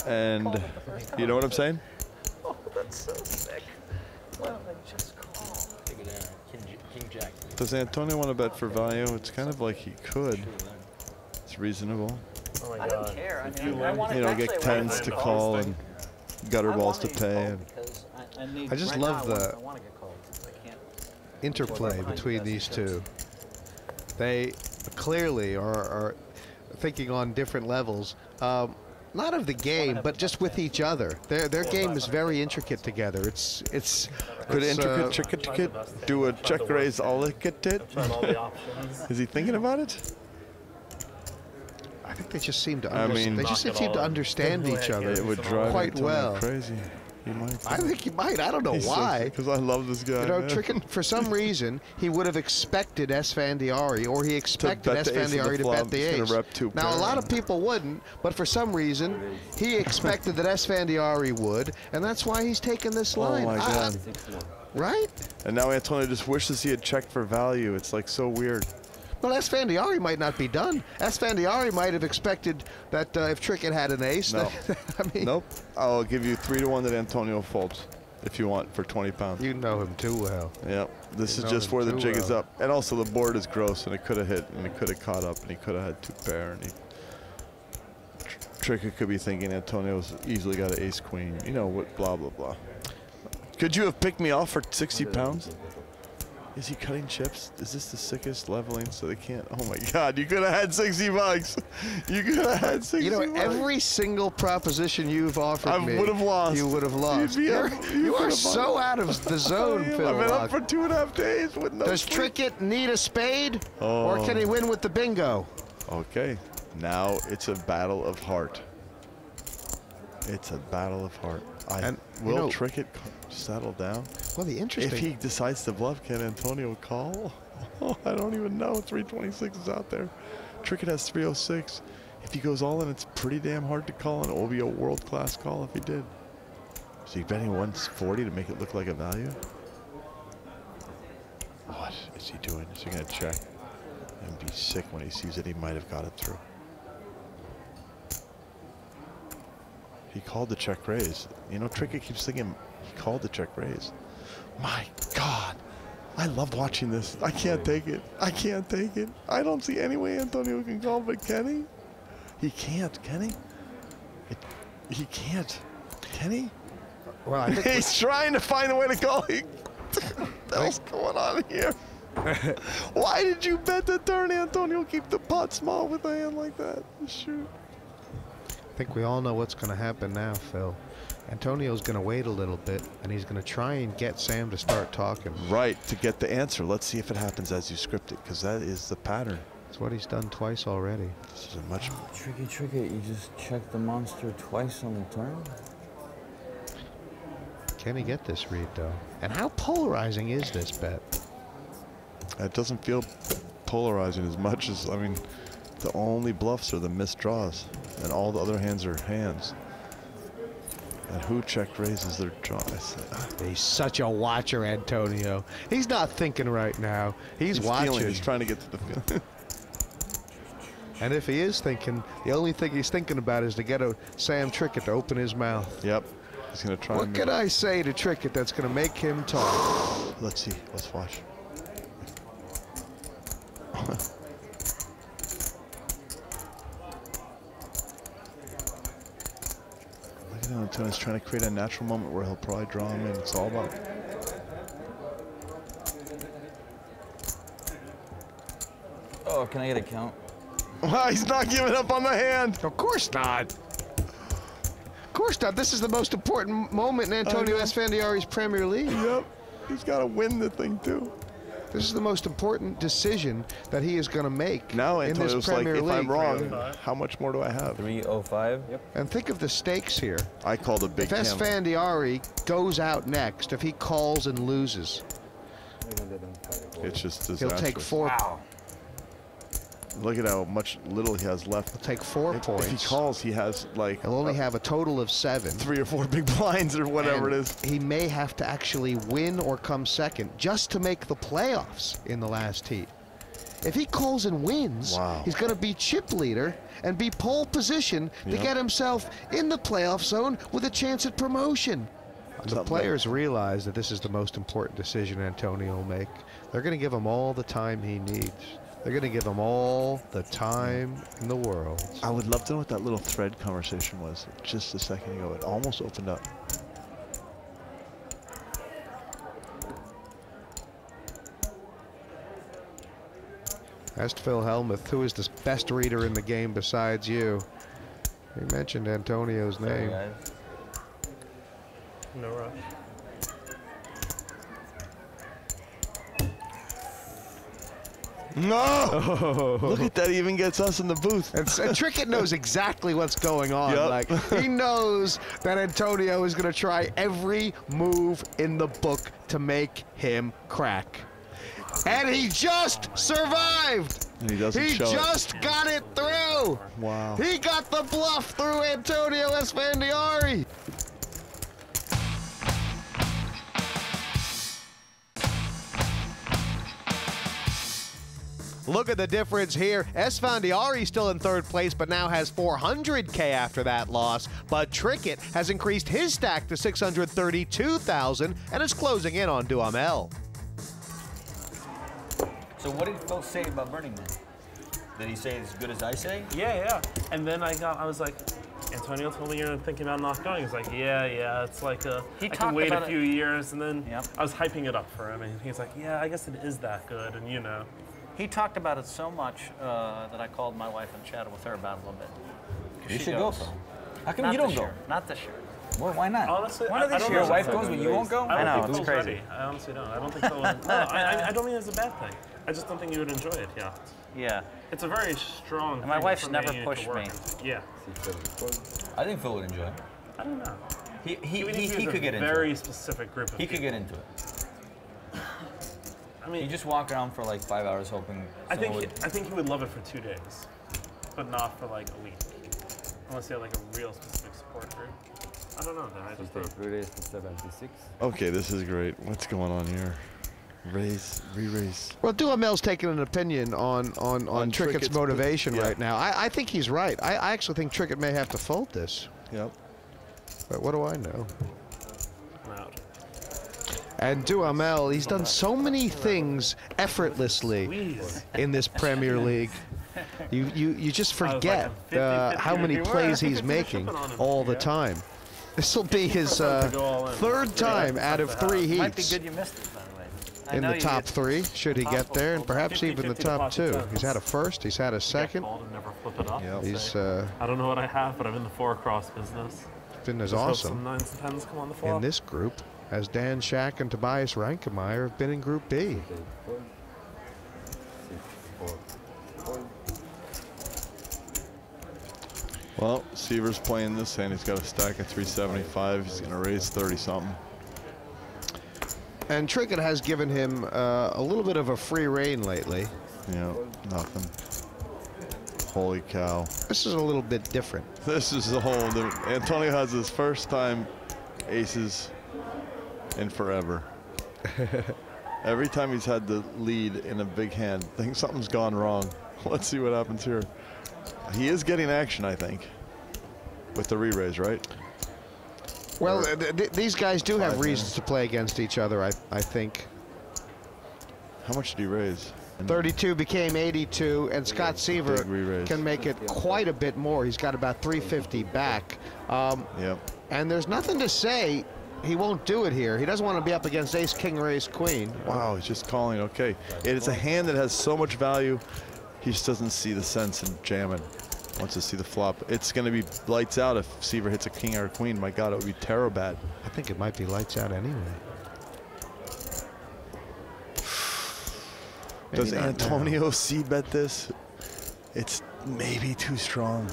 And you know what I'm saying? Oh, that's so sick. Why don't I just call? Take it down. King, Jack. Does Antonio want to bet for value? It's kind of like he could. It's reasonable. Oh I don't care. I If mean, you I want You know, get I tens to to call and gutter balls to to pay. And I, I. I just right love now, the- I want to get called. I can't. interplay between these two. They clearly are, are thinking on different levels. Um, not of the game, but just with each other. Their their game is very intricate together. It's it's Could it's, intricate uh, Trickett Trickett do a check raise all it tried all the options. Is he thinking about it? I think they just seem to. I mean- they just seem to understand each other It would drive quite well. crazy. He might. I think he might. I don't know why. Because I love this guy. You know, man. Trickett, for some reason, he would have expected Esfandiari, or he expected bet the ace of the Esfandiari to bet the He's ace. rep two Now, a lot of people wouldn't, but for some reason, he expected that Esfandiari would, and that's why he's taking this line. Oh line. my I- God. right? And now Antonio just wishes he had checked for value. It's like so weird. Well, Esfandiari might not be done. Esfandiari might have expected that uh, if Trickett had an ace, No. that, I mean, Nope. I'll give you three to one that Antonio folds, if you want, for 20 pounds. you know him too well. Yep. This You is just where the too jig is up. And also the board is gross and it could have hit and it could have caught up and he could have had two pair and he Tr- Trickett could be thinking Antonio's easily got an ace queen. You know what blah blah blah. Could you have picked me off for 60 pounds? Is he cutting chips? Is this the sickest leveling so they can't? Oh my god, you could have had 60 bucks. You could have had 60 You know, bucks. every single proposition you've offered I me, would have lost. You would have lost. You'd be You're, up- you you are so out of the zone. Phil. I've been up for two and a half days with no Does sleep. Trickett need a spade, or Oh. can he oh. win with the bingo? Okay, now it's a battle of heart. It's a battle of heart. I And, you will know- Trickett settle down. Interesting. If he decides to bluff, can Antonio call? Oh, I don't even know. 326 is out there. Trickett has 306. If he goes all in, it's pretty damn hard to call, and it will be a world-class call if he did. So you betting 140 to make it look like a value? What is he doing? Is he going to check and be sick when he sees that he might have got it through? He called the check raise. You know, Trickett keeps thinking he called the check raise. My God. I love watching this. I can't take it. I can't take it. I don't see any way Antonio can call, but can he? He can't, can he? It, he can't. Can he? well, I think He's trying to find a way to call. He, what the hell's going on here? Why did you bet the turn, Antonio? Keep the pot small with a hand like that. Shoot. I think we all know what's going to happen now, Phil. Antonio's going to wait a little bit, and he's going to try and get Sam to start talking. Right, to get the answer. Let's see if it happens as you script it, because that is the pattern. It's what he's done twice already. This is a much oh, Tricky, tricky. You just check the monster twice on the turn. Can he get this read, though? And how polarizing is this bet? It doesn't feel polarizing as much as, I mean, the only bluffs are the missed draws, and all the other hands are hands. And who check raises their said, ah, He's such a watcher, Antonio. He's not thinking right now. He's, he's watching. feeling, he's trying to get to the feel. and if he is thinking, the only thing he's thinking about is to get a Sam Trickett to open his mouth. yep. He's gonna try. What can I say to Trickett that's going to make him talk? Let's see. Let's watch. Look at. Antonio's trying to create a natural moment where he'll probably draw him in. It's all about. Oh, can I get a count? Wow, he's not giving up on the hand. Of course not. Of course not. This is the most important moment in Antonio know. Esfandiari's Premier League. Yep. He's got to win the thing too. This is the most important decision that he is going to make Now in this Antonio's like, Premier if I'm wrong, how much more do I have? 305. Yep. And think of the stakes here. I called a big If camel. Esfandiari goes out next, if he calls and loses, It's just he'll take four. Look at how much little he has left. He'll take four If, points. if he calls, he has like He'll only uh, have a total of seven. three or four big blinds or whatever And it is. He may have to actually win or come second just to make the playoffs in the last heat. If he calls and wins, Wow. he's going to be chip leader and be pole position to Yeah. get himself in the playoff zone with a chance at promotion. The players realize that this is the most important decision Antonio will make. They're going to give him all the time he needs. They're going to give them all the time in the world. I would love to know what that little thread conversation was just a second ago. It almost opened up. Asked Phil Hellmuth, who is the best reader in the game besides you? He mentioned Antonio's name. No rush. No! Oh. Look at that. He even gets us in the booth. And, and Trickett knows exactly what's going on. Yep. Like he knows that Antonio is going to try every move in the book to make him crack. And he just survived. And he doesn't He show it. just got it through. Wow. He got the bluff through Antonio Esfandiari. Look at the difference here. Esfandiari still in third place, but now has 400k after that loss. But Trickett has increased his stack to 632,000 and is closing in on Duhamel. So what did Phil say about Burning Man? Did he say as good as I say? Yeah, yeah. And then I got, I was like, Antonio told me you're thinking about not going. He's like, yeah, yeah. It's like a, He I can wait a about it- few years, and then Yep. I was hyping it up for him, and he's like, yeah, I guess it is that good, and you know. He talked about it so much uh, that I called my wife and chatted with her about it a little bit. You she should go, goes. Phil. How come Not you don't go? year. Not this year. Well, why not? Honestly, One I, of these I don't years Your wife goes, but you won't go? I, don't I know, think it's crazy. Ready. I honestly don't. I don't think Phil. Would, no, I, I, I don't think it's a bad thing. I just don't think you would enjoy it. Yeah. Yeah. It's a very strong. And my thing wife's for never pushed me. Yeah. I think Phil would enjoy it. I don't know. He he, Even he, if he could a get into very it. specific group of He could get into it. I mean, You just walk around for like five hours hoping. I think someone he, would- I think he would love it for two days, but not for like a week, unless he had like a real specific support group. I don't know. Though. I just don't. Three days to 76. Okay, this is great. What's going on here? Raise, re-raise. Well, Duhamel's taking an opinion on on, on, On Trickett's Trickett's motivation yeah. right now. I, I think he's right. I, I actually think Trickett may have to fold this. Yep. But what do I know? And Duhamel, he's done so many things effortlessly in this Premier League. You you, you just forget I'm 50, uh, how many plays he's making all the time. This will be his uh, go all in. third time out of three heats good you missed it, by the way. I in the top three. Should he get there, and perhaps even the top two. He's had a first. He's had a second. called and never flip it up. Yep. He's uh, I don't know what I have, but I'm in the four cross business. been is awesome nines and tens come on the flop. in this group as Dan Shak and Tobias Reinkemeier have been in Group B. Fold. Six, four, fold. Well, Seiver's playing this hand. He's got a stack of 375. He's going to raise 30 something. And Trickett has given him uh, a little bit of a free rein lately. Yeah, nothing. Holy cow. This is a little bit different. This is the whole. The, Antonio has his first time aces in forever. Every time he's had the lead in a big hand, I think something's gone wrong. Let's see what happens here. He is getting action, I think, with the re-raise, right? Well, th th these guys do have reasons to play against each other, I, I think. How much did he raise? 32 became 82, and Scott Seiver can make it quite a bit more. He's got about 350 back. Um, Yep. And there's nothing to say he won't do it here. He doesn't want to be up against ace, king, or ace, queen. Wow, he's just calling. Okay, it is a hand that has so much value. He just doesn't see the sense in jamming. Wants to see the flop. It's going to be lights out if Seiver hits a king or a queen. My God, it would be terrible bad. I think it might be lights out anyway. Does Maybe not now. Antonio C bet this? It's maybe too strong.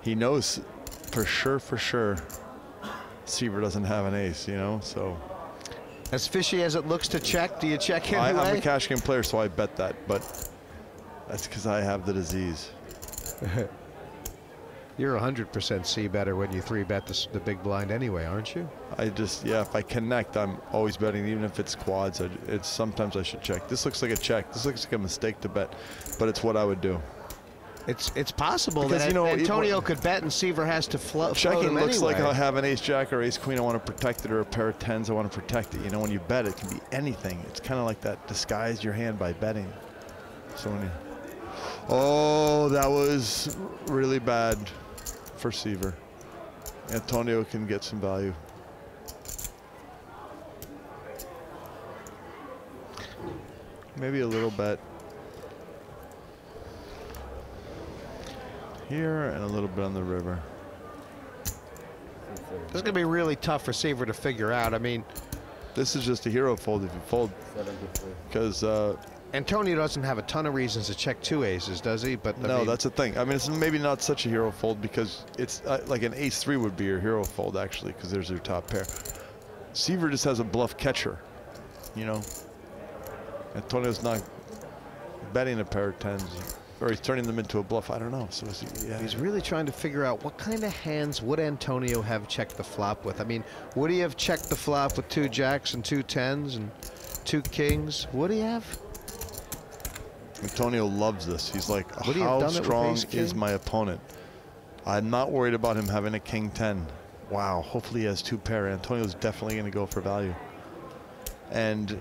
He knows for sure, for sure, Seiver doesn't have an ace, you know, so. As fishy as it looks to check, do you check I, anyway? I'm a cash game player, so I bet that, but that's because I have the disease. You're 100% C better when you three bet the, the big blind anyway, aren't you? I just, yeah, if I connect, I'm always betting, even if it's quads. I, it's sometimes I should check. This looks like a check. This looks like a mistake to bet, but it's what I would do. It's it's possible Because, that you know, it- Antonio could bet and Seiver has to flo- float Checking looks like. I have an ace jack or ace queen. I want to protect it, or a pair of tens. I want to protect it. You know, when you bet, it can be anything. It's kind of like that. Disguise your hand by betting. So when you, oh, that was really bad for Seiver. Antonio can get some value. Maybe a little bet here and a little bit on the river. This is going to be really tough for Seiver to figure out. I mean, This is just a hero fold if you fold. Because uh, Antonio doesn't have a ton of reasons to check two aces, does he? But I no, mean, that's the thing. I mean, it's maybe not such a hero fold because it's uh, like an ace three would be your hero fold actually because there's your top pair. Seiver just has a bluff catcher, you know. Antonio's not betting a pair of tens, or he's turning them into a bluff. I don't know. So is he, yeah. He's really trying to figure out what kind of hands would Antonio have checked the flop with. I mean, would he have checked the flop with two jacks and two tens and two kings? Would he have? Antonio loves this. He's like, Would he how with strong is my opponent? I'm not worried about him having a king 10. Wow, hopefully he has two pair. Antonio's definitely going to go for value. And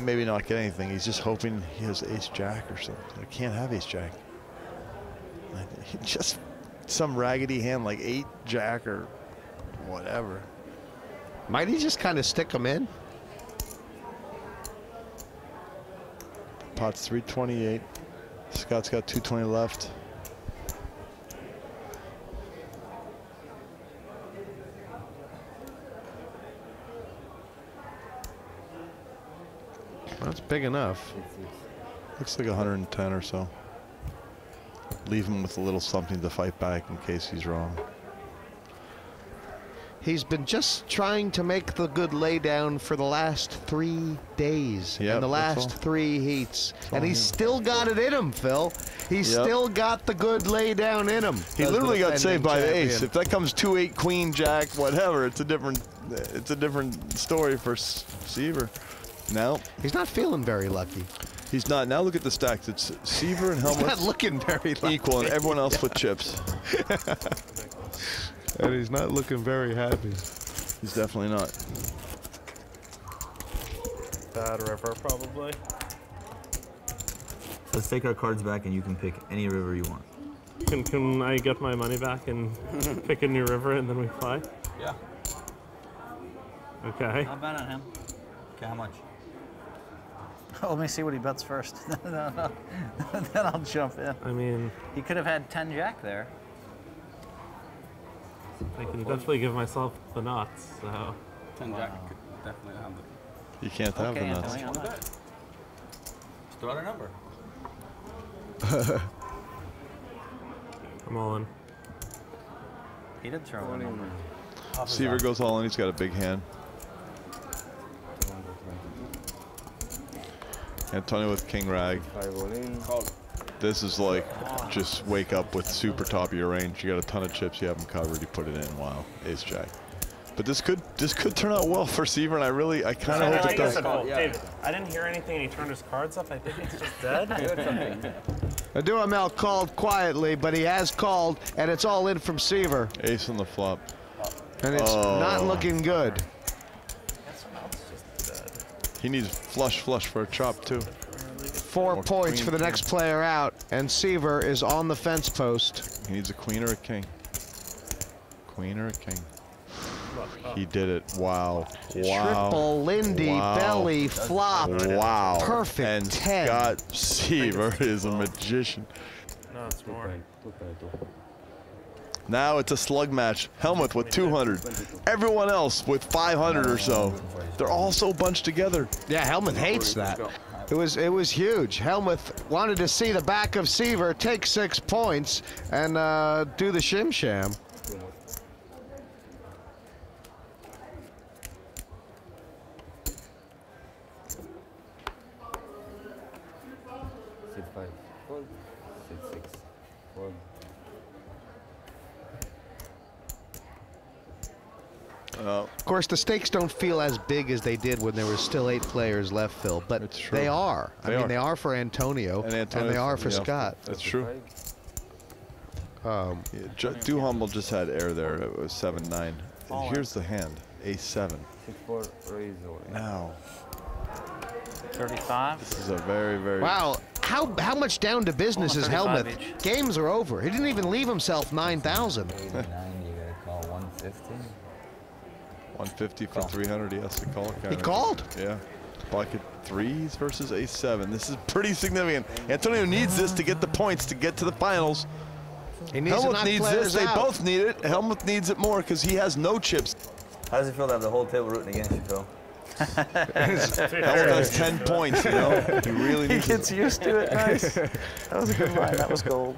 maybe not get anything. He's just hoping he has ace jack or something. I can't have ace jack. He Just some raggedy hand like eight jack or whatever. Might he just kind of stick him in? Pot's 328. Scott's got 220 left. That's big enough. Looks like 110 or so. Leave him with a little something to fight back in case he's wrong. He's been just trying to make the good laydown for the last three days Yep, and the last all. three heats. And he's him. still got it in him, Phil. He's Yep. still got the good laydown in him. He literally got saved by the ace. If that comes two eight queen jack whatever, it's a different it's a different story for Seiver. Now he's not feeling very lucky. He's not. Now look at the stacks. It's Seiver and He's Hellmuth not looking very lucky. equal, and everyone else with chips. and he's not looking very happy. He's definitely not. Bad river, probably. Let's take our cards back and you can pick any river you want. Can, can I get my money back and pick a new river and then we fly? Yeah. Okay. I'll bet on him. Okay, how much? Let me see what he bets first. no, no. then I'll jump in. I mean, He could have had 10 jack there. I can definitely give myself the nuts, so. 10 jack could definitely have the. You can't have Okay, the nuts. Anthony, how much? Just throw out a number. I'm all in. He did throw a number. Seiver goes all in. He's got a big hand. Antonio with king rag. Five all in. This is like just wake up with super top of your range. You got a ton of chips. You have them covered. You put it in. Wow, ace jack. But this could this could turn out well for Seiver, and I really I kind of hope it does. David, I didn't hear anything and he turned his cards up. I think he's just dead. Duhamel called quietly, but he has called, and it's all in from Seiver. Ace on the flop. And it's oh. not Oh. looking good. He needs flush, flush for a chop too. Four Or points queen for the king. next player out, and Seiver is on the fence post. He needs a queen or a king. Queen or a king. He did it. Wow. Wow. Triple Lindy Wow. belly flop. Wow. Perfect And 10. Scott Seiver is a magician. No, it's more. Now it's a slug match. Hellmuth with 200. Everyone else with 500 or so. They're all so bunched together. Yeah, Hellmuth hates that. It was it was huge. Hellmuth wanted to see the back of Seiver take six points and uh, do the shim sham. Six five. Fold. Six six. Fold. Of course, the stakes don't feel as big as they did when there were still eight players left, Phil, but true. they are. I They mean, are. they are for Antonio, And and, they are for yeah, Scott. That's true. Um, Yeah, Ju- Duhamel just had air there. It was 7 9. All Here's the hand Ace 7. Six four. Raise or. Now, 35. this is a very, very. wow, how how much down to business is Almost 35 Hellmuth? each. Games are over. He didn't even leave himself 9,000. 89, you gotta call 150. 150 for 300. He has to call. He kinda. called. Yeah. Pocket threes versus a seven. This is pretty significant. Antonio needs this to get the points to get to the finals. He needs Hellmuth needs players this. They both need it. Hellmuth needs it more because he has no chips. How does it feel to have the whole table rooting against you, Phil? Hellmuth has 10 points, you know? He really He gets it. used to it. Nice. That was a good line. That was gold.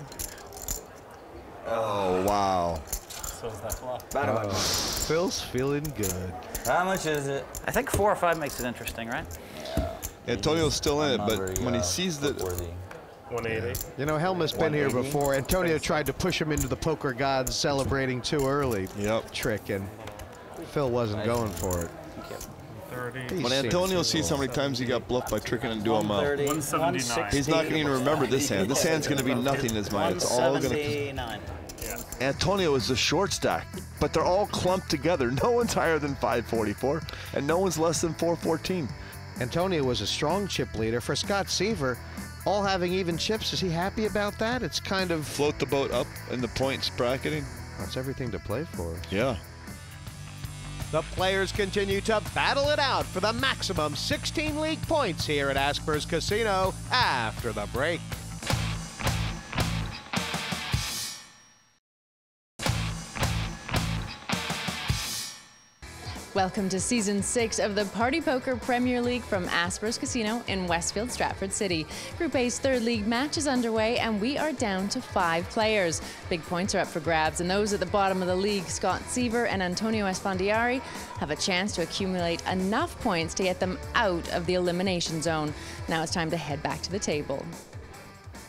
Oh, wow. So is that flop. Oh, Phil's feeling good. How much is it? I think four or five makes it interesting, right? Antonio's still in it, but very, when he uh, sees that. worthy. 180. You know, Hellmuth's been here before. Antonio tried to push him into the poker gods celebrating too early Yep. trick, and Phil wasn't going for it. 30. When Antonio sees how many times he got bluffed by Trickett and Duhamel, he's not going to even remember this hand. This hand's going to be nothing in his mind. It's all going to. 179. Antonio is the short stack, but they're all clumped together. No one's higher than 544, and no one's less than 414. Antonio was a strong chip leader. For Scott Seiver, all having even chips, is he happy about that? It's kind of Float the boat up in the points bracketing. that's everything to play for. Yeah. The players continue to battle it out for the maximum 16 league points here at Aspers Casino after the break. Welcome to season six of the Party Poker Premier League from Aspers Casino in Westfield, Stratford City. Group A's third league match is underway, and we are down to five players. Big points are up for grabs, and those at the bottom of the league, Scott Seiver and Antonio Esfandiari, have a chance to accumulate enough points to get them out of the elimination zone. Now it's time to head back to the table.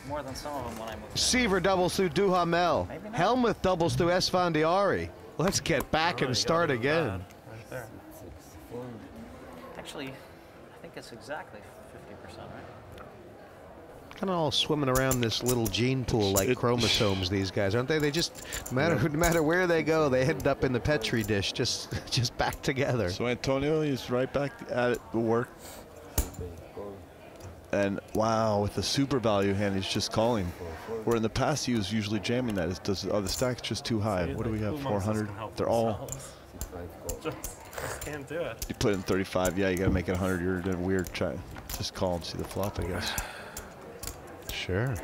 More than some of them when I moved. Seiver doubles through Duhamel. Hellmuth doubles through Esfandiari. Let's get back Really and start again. bad Right there. Actually, I think it's exactly 50%, right? Kind of all swimming around this little gene pool like It- chromosomes. These guys, aren't they? They just no matter no matter where they go, they end up in the petri dish, just just back together. So Antonio is right back at it, the work. And wow, with the super value hand, he's just calling. Where in the past he was usually jamming that. Is does are the stacks just too high? See, What do we have? who amongst us 400. They're all. themselves? Just, just can't do it. You put in 35. Yeah, you gotta make it 100. You're in a weird try. Just call and see the flop, I guess. Sure.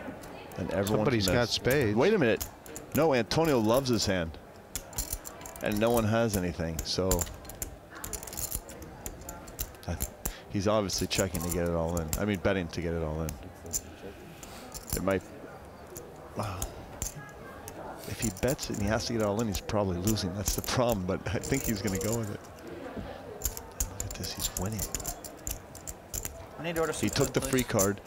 And everyone's Somebody's got missed. spades. Wait a minute. No, Antonio loves his hand. And no one has anything, so. I he's obviously checking to get it all in. I mean, betting to get it all in. It might. Wow. If he bets it and he has to get it all in, he's probably losing. That's the problem, but I think he's going to go with it. Look at this, he's winning. I need to order some He took food, the please. free card,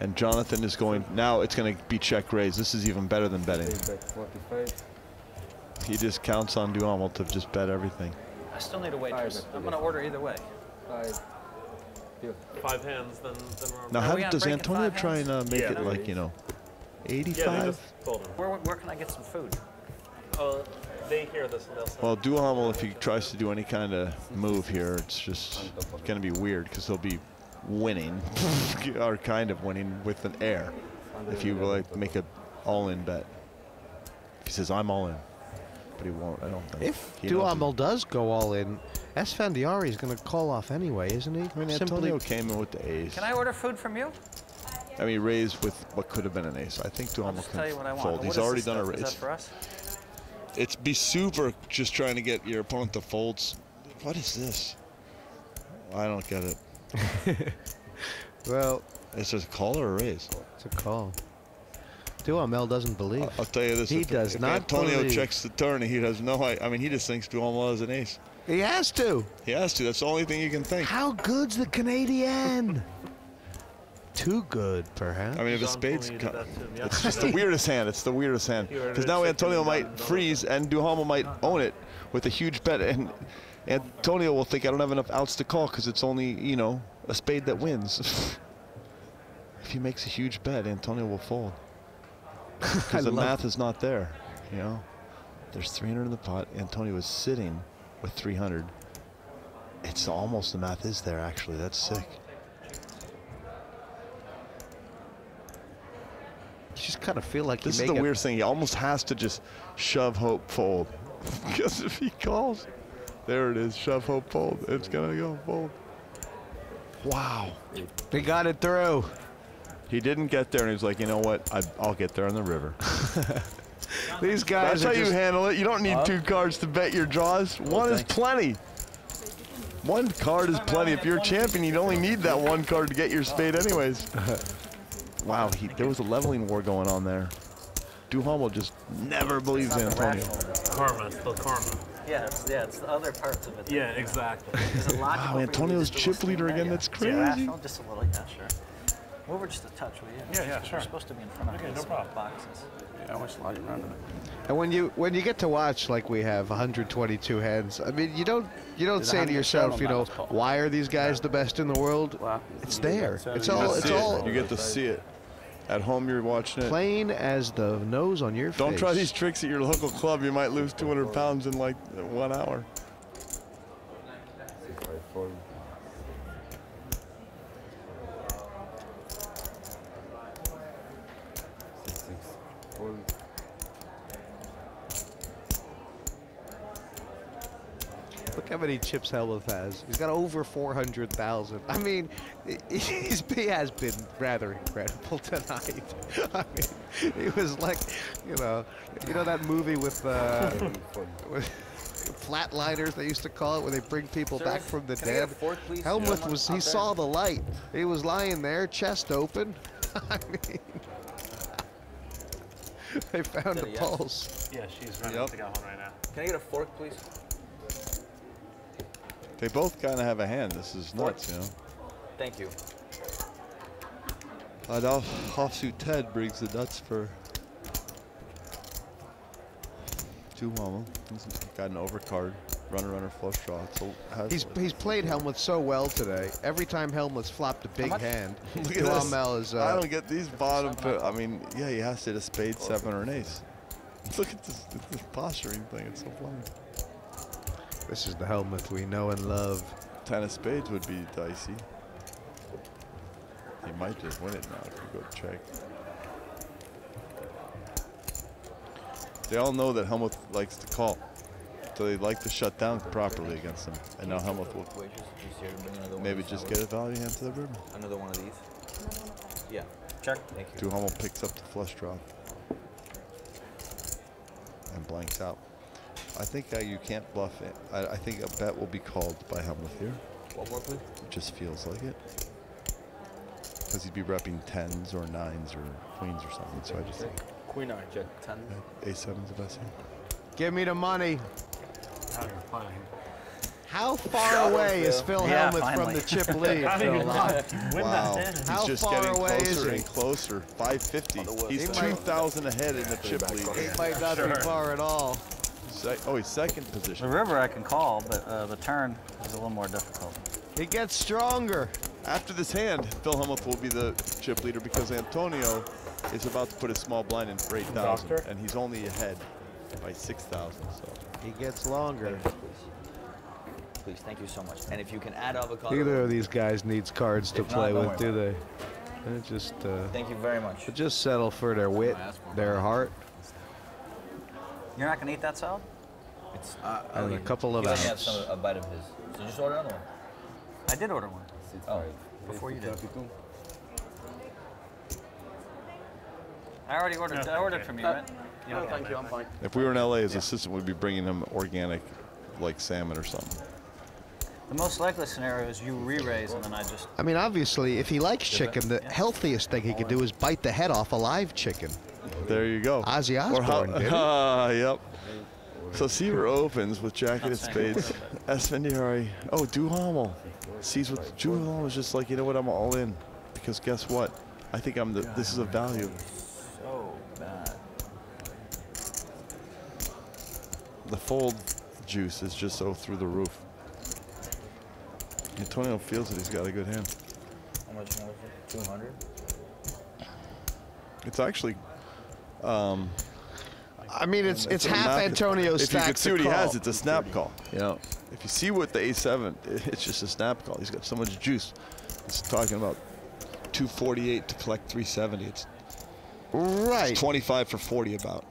and Jonathan is going. Now it's going to be check raise. This is even better than betting. Three bet 45. He just counts on Duhamel to just bet everything. I still need a waitress. I'm going to order either way. Five. Five hands, then, then we're Now, how we does Antonio try and uh, make Yeah. it like you know, 85? just fold 'em. Where, where can I get some food? Uh, they hear this, they'll say, Well, Duhamel, if he tries to do any kind of move here, it's just going to be weird because he'll be winning, or kind of winning with an air. If you like make a all-in bet, if he says I'm all in, but he won't. I don't think. If Duhamel does go all in, Esfandiari is going to call off anyway, isn't he? I mean, Antonio came in with the ace. Can I order food from you? I mean, raised with what could have been an ace. I think Duhamel can tell you what I want. fold. What He's already this done a stuff? Is raise. that for us? It's be super just trying to get your opponent to folds. What is this? I don't get it. well, it's just a call or a raise. It's a call. Duhamel doesn't believe. I'll tell you this: He if, does if not Antonio believe. checks the turn, and he has no. I, I mean, he just thinks Duhamel has an ace. He has to. He has to. That's the only thing you can think. How good's the Canadian? Too good, perhaps. I mean, if a spade's, co- it's just the weirdest hand. It's the weirdest hand because now Antonio might freeze and Duhamel might own it with a huge bet, and Antonio will think I don't have enough outs to call because it's only you know a spade that wins. if he makes a huge bet, Antonio will fold because the math is not there. You know, there's 300 in the pot. Antonio is sitting with 300. It's almost the math is there actually. That's sick. Just kind of feel like This is the a- weirdest thing. He almost has to just shove hope fold. because if he calls, there it is, shove hope fold. It's gonna go fold. Wow. He got it through. He didn't get there, and he was like, you know what? I, I'll get there on the river. These guys That's are how you handle it. You don't need Huh? two cards to bet your draws. One is plenty. One card is plenty. If you're a champion, you'd only need that one card to get your spade anyways. wow, he, there was a leveling war going on there. Duhamel just never believes in Antonio. karma, it's still karma. Yeah, it's, yeah, it's the other parts of it. Yeah, exactly. Is it logical Wow, Antonio's chip leader again. that? That's Yeah. Is it crazy. rational? Just a little, yeah, sure. Move over just a touch, will you? Yeah, yeah, We're supposed to be in front of Okay, no these problem. boxes. Yeah, I was sliding around in it. And when you when you get to watch like we have 122 hands, I mean you don't you don't Did say to to yourself, you know, why are these guys the best in the world? It's there. It's all it's it. all You get to see it. At home, you're watching it. plain as the nose on your face. Don't face. try these tricks at your local club. You might lose 200 pounds in like one hour. Look how many chips Hellmuth has. He's got over 400,000. I mean, he's, he has been rather incredible tonight. I mean, he was like, you know, you know that movie with, uh, with flatliners they used to call it, where they bring people Sir, back from the can I get a dead. fork, please? Hellmuth Yeah. was, he there. saw the light. He was lying there, chest open. I mean, they found Is a a yes? pulse. Yeah, she's running Yep. to get one right now. Can I get a fork, please? They both kind of have a hand. This is nuts, you know. Thank you. I'd off, offsuit Ted brings the nuts for Duhamel. He's got an overcard, runner, runner, flush draw. So has He's he's played Hellmuth so well today. Every time Hellmuth's flopped a big hand, Look at this. Duhamel is. Uh, I don't get these bottom. Fi- I mean, yeah, he has to hit a spade, seven, or an ace. Look at this, this posturing thing. It's so funny. This is the Hellmuth we know and love. Ten of spades would be dicey. He might just win it now if you go check. They all know that Hellmuth likes to call. So they like to shut down properly against him. And now Hellmuth will Wait, just, just here, bring another one. maybe just get a value hand to the river. Another one of these. Yeah. Check. Thank you. Duhamel picks up the flush draw. And blanks out. I think uh, you can't bluff it. I, I think a bet will be called by Hellmuth here. One more, please. It just feels like it. Because he'd be repping tens or nines or queens or something. So I just think Queen nine, check. Ten. a seven's the best hand. Give me the money. How you're far away is Phil Yeah, Hellmuth from the chip lead? How do you Phil? not win Wow. He's just far getting away is closer and closer. 550. He's 2,000 ahead in the chip lead. He might not be far at all. Se- oh, he's second position. The river I can call, but uh, the turn is a little more difficult. He gets stronger. After this hand, Phil Hellmuth will be the chip leader because Antonio is about to put a small blind in for 8,000, and he's only ahead by 6,000. So he gets longer. Please, thank you so much. And if you can add avocado. Neither of these guys needs cards to play don't with, do they? They just uh, Thank you very much. just settle for their wit, their heart, You're not gonna eat that salad? It's, uh, and a couple of He have some, a bite of his. So just order another one. I did order one. Oh. Before you did. I already ordered. I ordered from you, right? You No, thank you. I'm fine. if we were in LA, his assistant would be bringing him organic, like salmon or something. The most likely scenario is you re-raise and then I just. I mean, obviously, if he likes chicken, the healthiest thing he could do is bite the head off a live chicken. There you go. Ozzy Or how- Osbourne did it. Ah, yep. So Seiver opens with Jacket of Spades. Esfandiari. Oh, Duhamel. Sees what Duhamel is just like, you know what, I'm all in. Because guess what? I think I'm the, this is a value. So bad. The fold juice is just so through the roof. Antonio feels that he's got a good hand. How much more? Two hundred. It's actually. Um, I mean, it's it's a half map- Antonio's If you stack could see to what he has, call. it's a snap call. You know, if you see what the A7, it's just a snap call. He's got so much juice. It's talking about 248 to collect 370. It's right. It's 25 for 40 about.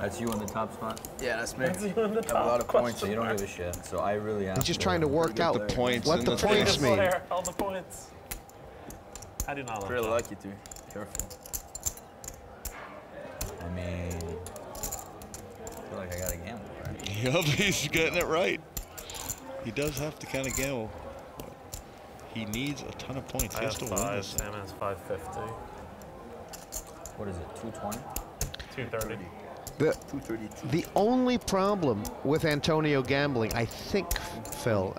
That's you on the top spot? Yeah, that's me. I have a lot of points, so you don't give a shit. So I really am. He's just trying to work out the points what the the points things. mean. All the points. I do not love Pretty that. lucky too. Careful. I mean, I feel like I gotta gamble, right? Yep, he's getting it right. He does have to kind of gamble. He needs a ton of points. I He has have to win five. this. Salmon is 550. What is it, 220? 230. The, the only problem with Antonio gambling, I think, Phil,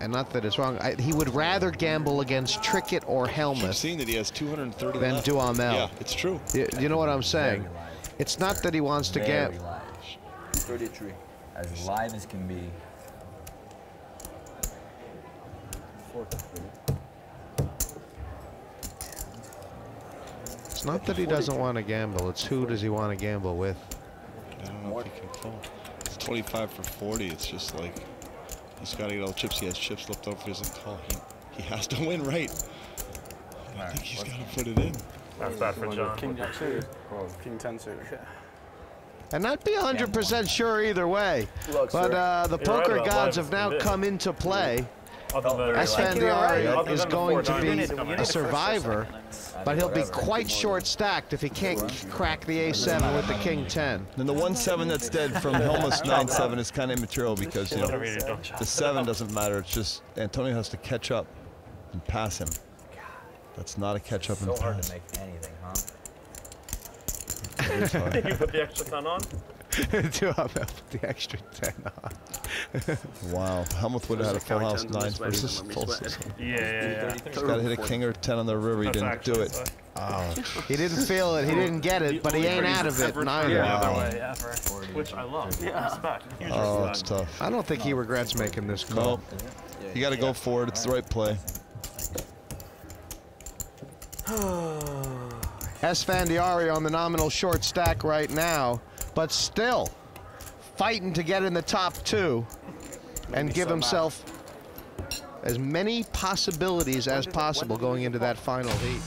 and not that it's wrong, I, he would rather gamble against Trickett or I've Hellmuth seen that he has 230 than left. Duhamel. Yeah, it's true. You, you know what I'm saying? It's not that he wants to Very gamble. 33. As live as can be. It's not that he doesn't want to gamble. It's who does he want to gamble with. I don't know if he can call. It's 25 for 40. It's just like he's got to get all the chips. He has chips left over. He doesn't call. He he has to win right. I think he's got to put it in. That's bad for John. King Jack suited. King 10 suited. And not be 100% sure either way. Look, But uh, the You're right poker about gods have now come into play. Other than very like- live. Esfandiari is going to be diamonds You coming need a it first or survivor, but he'll be quite short stacked if he can't crack the A7 with the King 10. Then the 1-7 that's dead from Hellmuth's 9-7 is kind of immaterial because, you know, Whatever you do. the 7 doesn't matter. It's just Antonio has to catch up and pass him. That's not a catch up So and hard to make anything, huh? It is hard. you put the extra ton on? Do I put the extra 10 on? Wow. Hellmuth would have had a full house 10 9 versus let full sweat. system. Yeah, yeah, yeah. He's got to hit a king or 10 on the river. He That's didn't do it. Oh, he didn't feel it. He didn't get it, but he ain't out of it Ever neither. the other Wow. way ever, which I love. Respect. Huge Oh, it's respect. tough. I don't think he regrets making this call. Nope. You got to go for it. It's the right play. Esfandiari on the nominal short stack right now, but still fighting to get in the top two and give himself as many possibilities as possible going into that final heat.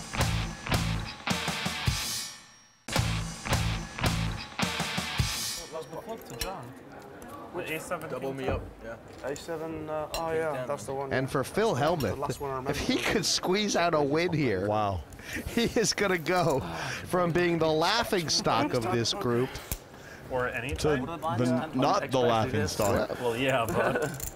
Let's go flip to John. With A7 Double me up. Yeah. A7, uh, oh yeah, that's the one. And for Phil The last one I if he could squeeze out a win here, Wow. he is going to go from being the laughing stock of this group Or any To time. the, not the laughing stock. Well, yeah, but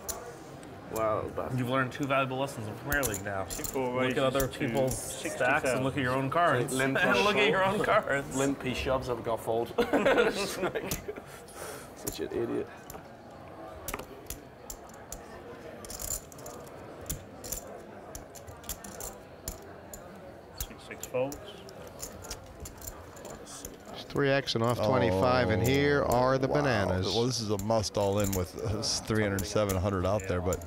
Wow, but you've learned two valuable lessons in Premier League now. People Look at other people's 60,000. stacks and look at your own cards. Limp and look at your own fold. cards. limpy shoves have got fold. like, such an idiot. Six, six folds. It's 3x and off 25, and here are the Wow. bananas. Well, this is a must all in with uh, 307, 100 out there, but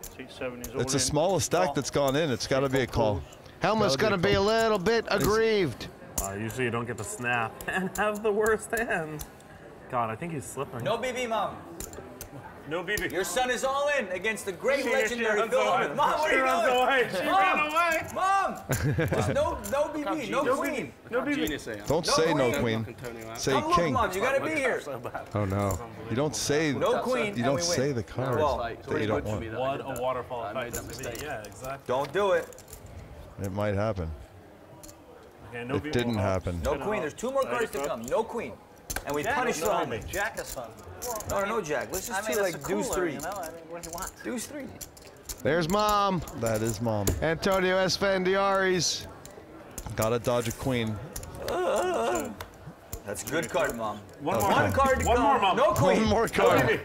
Six, 70s all It's the smallest stack that's gone in. It's got to be a call. Hellmuth's Gotta going to be a little bit aggrieved. Uh, usually you don't get to snap and have the worst hand. God, I think he's slipping. No BB, mom. No BB. Your son is all in against the great She- she legendary runs Phil away. Mom, what She are you runs doing? away. She Mom! ran away. Mom! Just no, no BB, no No queen. No BB. Don't say no queen. queen. Say Come look, king. mom, you gotta be here. Oh, no. You don't say. No queen, You don't say the card Well, that you don't want. What a waterfall effect this could be. Yeah, exactly. Don't do it. It might happen. Okay, no It didn't happen. No queen. There's two more cards to come. No queen. And we punish no, Roman. Jack is fun. No, no, Jack. Let's just I mean, do like a deuce three. You know, I mean, what do you want? Deuce three. There's mom. That is mom. Antonio Esfandiari's. Gotta dodge a queen. That's good card, mom. One Okay. more. One card to One come. more, mom. No queen. One more card.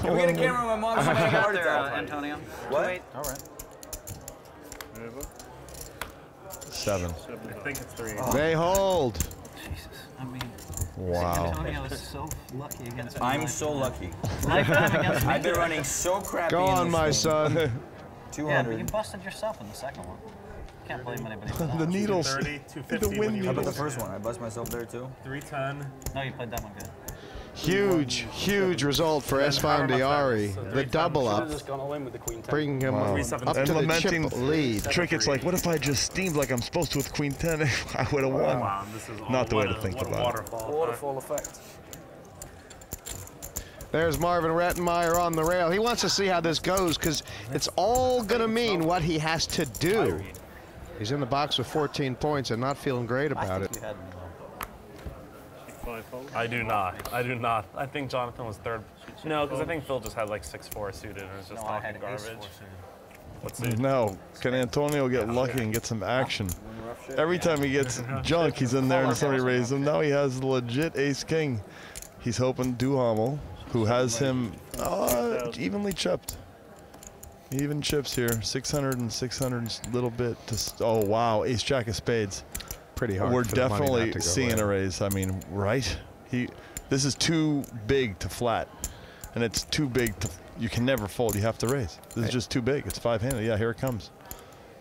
Can we get a camera on my mom? She's having a heart There, uh. Antonio. What? Wait. All right. Seven. I think it's three. They hold. Jesus. I mean, Wow. Antonio is so lucky against me. I'm so lucky. Lifetime against me. I've been running so crappy. Go on, my thing. son. Yeah, but you 200. busted yourself in the second one. Can't blame anybody for the that. needles. 230, The 250 wind when you How about the first one? I bust myself there too. 310. No, you played that one good. Huge, huge result for Esfandiari. The double up, just gone all in with the queen ten. bringing him Wow. up And to the lamenting chip lead. Trick, it's like, what if I just steamed like I'm supposed to with queen 10? I would have won. Wow, this is Not the way to think what a about it. waterfall. Waterfall effect. There's Marvin Rettenmaier on the rail. He wants to see how this goes because it's all going to mean what he has to do. He's in the box with 14 points and not feeling great about it. you had Five fold. I do not. I do not. I think Jonathan was third. No, because I think Phil just had like six four suited and was just no, I had talking garbage. four. What's it? No. Can Antonio get lucky and get some action? Every time he gets junk, he's in there and somebody raises him. Now he has legit ace king. He's hoping Duhamel, who has him uh, evenly chipped. Even chips here, 600 and 600 little bit. To oh wow, ace jack of spades. Pretty hard. We're for the money not definitely to go seeing in. a raise. I mean, right? He, this is too big to flat, and it's too big to. You can never fold. You have to raise. This is just too big. It's five-handed. Yeah, here it comes.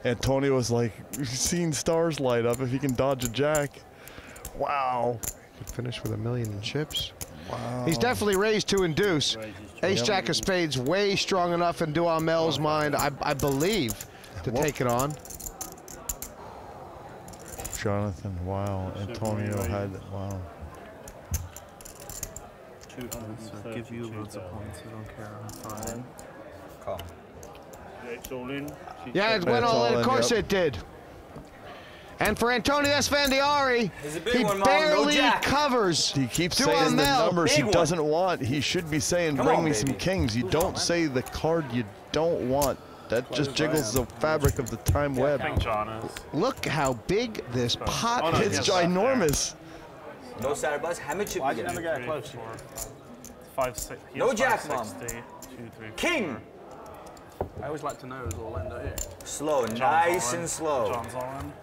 Antonio was like seeing stars light up if he can dodge a jack. Wow. Could finish with a million in chips. Wow. He's definitely raised to induce. Ace Jack of Spades way strong enough in Duhamel's mind, I, I believe, to Whoa. take it on. Jonathan. Wow. Antonio had. Wow. So give you loads of points. I don't care. I'm fine. Call. It's all in. Yeah, it went all all in. Of course yep. it did. And for Antonio Esfandiari, He's a big he one, Mom. No barely covers. He keeps saying the Duhamel. numbers he Big one. doesn't want. He should be saying, Come "Bring on, me some kings." You don't say the card you don't want. That just jiggles the fabric of the time I web. think John is. Look how big this oh, pot Oh, no, is. It's ginormous. No Saturday bus. How much chip Why'd you you get? never get close? four, five, six. No has jack, 560, Two, three, King. I always like to know who's all in, don't you? Slow, John's nice all in. and slow. John's all in.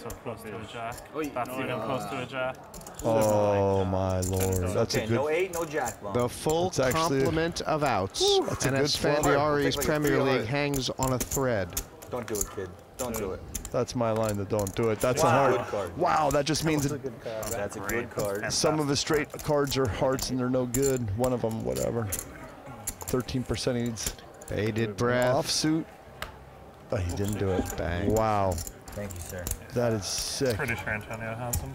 Oh, that's so close to a jack. Oi, That's no, even no. close to a jack. Oh my lord, that's Okay, a good. no eight, no jack bomb. The full It's actually- complement of outs. That's a and good flop. Esfandiari's Take like Premier League away. hangs on a thread. Don't do it, kid. Don't do it. That's my line. That don't do it. That's Wow. a hard. Card. Wow, that just means that That's a good card. some of his straight cards are hearts and they're no good. One of them, whatever. 13% needs Bated breath. offsuit. Oh, he didn't do it. Bang. Wow, Thank you, sir. that is sick. Pretty sure Antonio has him.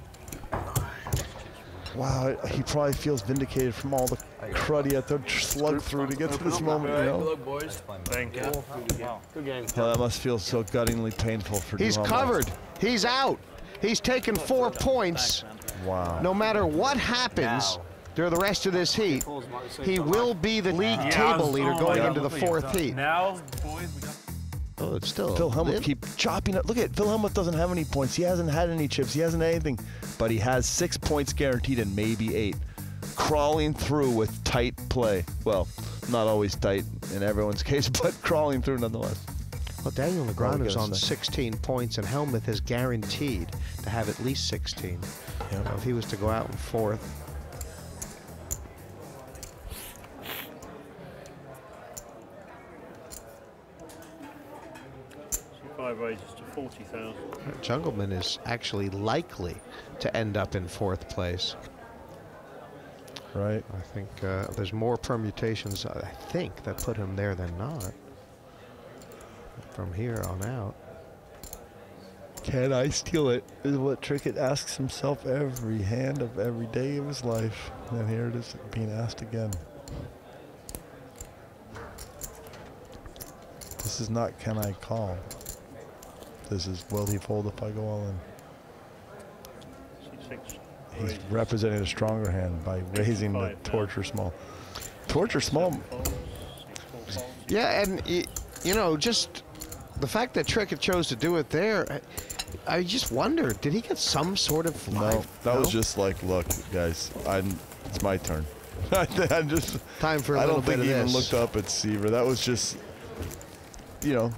Wow, he probably feels vindicated from all the crud he had to slug through to get to this moment, you Good know? luck, boys. Thank you. Good game. Yeah, that must feel so guttingly painful for him. He's Duhamel. covered. He's out. He's taken four points. Wow. No matter what happens during the rest of this heat, he will be the league Yeah, table leader going into the fourth heat. Now, boys, we got Oh, it's still Phil Hellmuth lit. keep chopping it. Look at Phil Hellmuth doesn't have any points. He hasn't had any chips. He hasn't anything, but he has six points guaranteed and maybe eight. Crawling through with tight play. Well, not always tight in everyone's case, but crawling through nonetheless. Well, Daniel Negreanu's gotta on say. 16 points, and Hellmuth is guaranteed to have at least 16. Yep. If he was to go out in fourth, 65 raises to 40,000. Jungleman is actually likely to end up in fourth place. Right. I think uh, there's more permutations, I think, that put him there than not. From here on out. Can I steal it? Is what Trickett asks himself every hand of every day of his life. And here it is being asked again. This is not can I call. This is will he fold if I go all in. He's representing a stronger hand by raising the torture small. Torture small. Yeah, and you know, just the fact that Trickett chose to do it there, I, I just wonder, did he get some sort of No, live- that was just like, look, guys, I'm. It's my turn. I just time for a I little bit. I don't think he of even looked up at Seiver. That was just, you know,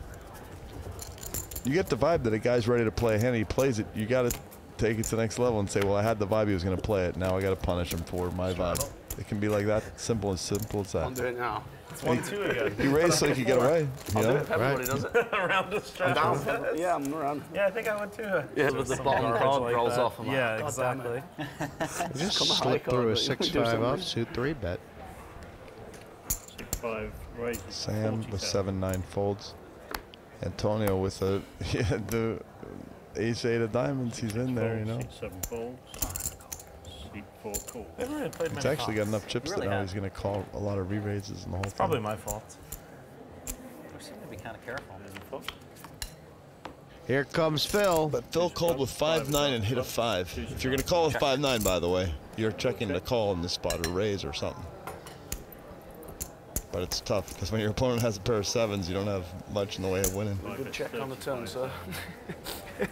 you get the vibe that a guy's ready to play a hand. He plays it. You got to take it to the next level and say, well, I had the vibe he was going to play it. Now I got to punish him for my vibe. It can be like that. Simple as simple as that. I'll do it now. It's one two again. He raised so he could get away. You I'll do know? it if everybody does it. around the strap. I'm down. Yeah, I'm around. Yeah, I think I would too. Yeah, with the bottom card like rolls that. off. I'm yeah, "God exactly. Just Come slip through a card, but you can do 6-5 something. offsuit 3 bet. 65 raises to Sam with seven nine folds. Antonio with a yeah, the ace eight of diamonds. He's in there, you know. Seven folds. Seat four calls. Really He's many actually got enough chips Really that now have. he's going to call a lot of re-raises and the whole thing. Probably my fault. We seem to be kind of careful. Here comes Phil. But Phil called with five nine and hit a five. If you're going to call with five nine, by the way, you're checking to call in this spot or raise or something. But it's tough because when your opponent has a pair of sevens, you don't have much in the way of winning. Good check on the turn, sir. I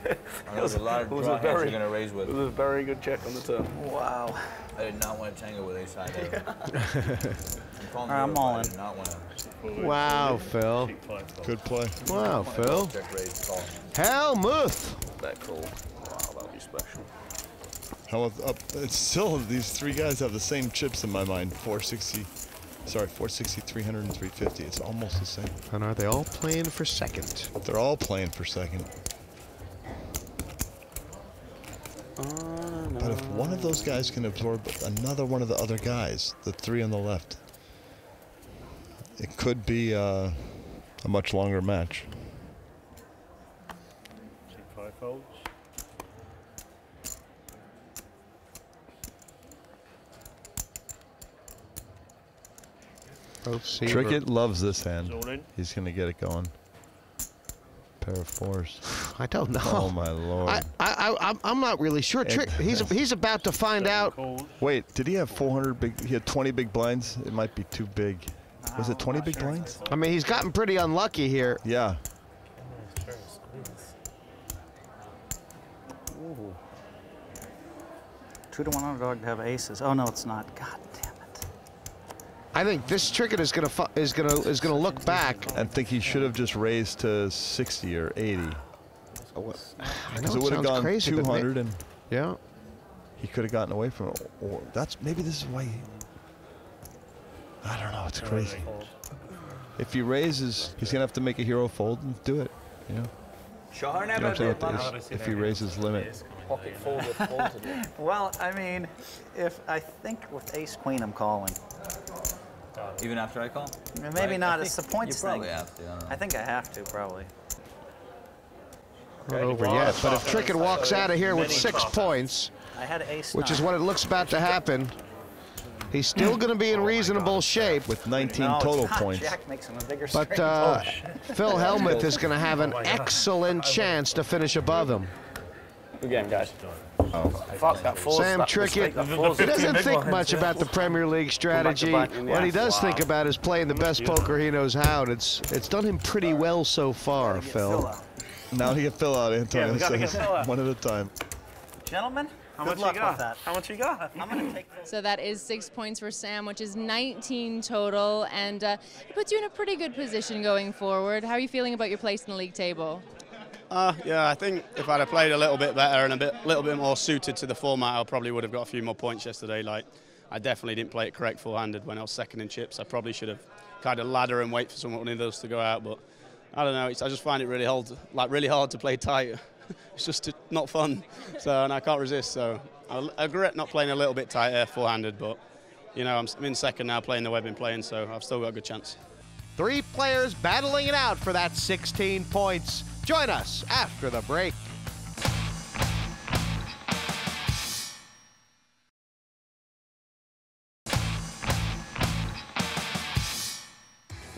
know there's a lot of It was draw a hands very- you're gonna raise with. It was a very good check on the turn. Wow. I did not want to tangle with ace high there. I'm, calling I'm zero, all in. not want to. Wow, Phil. Good play. Wow, Phil. Check. Hellmuth. That call. Wow, that would be special. How up, up, it's still these three guys have the same chips in my mind. 460, sorry, 460, 300, and 350. It's almost the same. And are they all playing for second? They're all playing for second. But if one of those guys can absorb another one of the other guys, the three on the left, it could be uh, a much longer match. Seat five folds. Both Seiver. Trickett loves this hand. All. He's going to get it going. Pair of fours. I don't know. Oh, my lord. I, I, I, I'm- I'm not really sure. Trick, he's, he's about to find out. Wait, did he have 400 big? He had 20 big blinds. It might be too big. Was it 20 big blinds? I mean, he's gotten pretty unlucky here. Yeah. Ooh. Two to one underdog to have aces. Oh no, it's not. God damn it. I think this Trickett is gonna fu- is gonna is gonna look back. and think he should have just raised to 60 or 80. Because it it would have sounds gone crazy, 200 and Yeah. he could have gotten away from it. Or that's maybe this is why. He, I don't know. It's crazy. If he raises, he's gonna have to make a hero fold and do it. You know. Show her You know never what I'm saying? If- If he raises limit, Pocket fold with fold to do. Well, I mean, if I think with ace queen I'm calling. Even after I call? Maybe Right? not. It's the think points You probably thing. have to. I don't know. I think I have to probably. Not over yet. But if Trickett walks out of here with six points, I had ace which is what it looks about to happen, he's still going to be in reasonable shape. with 19 No, total points. Jack makes him a bigger But uh, Oh. Phil Hellmuth is going to have an excellent chance to finish above him. Good game, guys. Oh, fuck that four. Sam that Trickett, mistake, that four's he doesn't think one. much about the Premier League strategy. back in the What he ass. does think about is playing the best poker he knows how, and it's it's done him pretty well so far, Phil. Now he can fill out Antonio Yeah, we gotta get says, one at a time. Gentlemen, How good much luck you got? with that. How much you got? I'm gonna take So that is six points for Sam, which is 19 total, and uh, it puts you in a pretty good position going forward. How are you feeling about your place in the league table? Uh, yeah, I think if I'd have played a little bit better and a bit, little bit more suited to the format, I probably would have got a few more points yesterday. Like, I definitely didn't play it correct full-handed when I was second in chips. I probably should have kind of ladder and wait for someone of those to go out, but I don't know. I just find it really hard, like really hard to play tight. it's just not fun. So and I can't resist. So I, I regret not playing a little bit tighter four-handed, but you know I'm, I'm in second now, playing the way I've been playing, so I've still got a good chance. Three players battling it out for that 16 points. Join us after the break.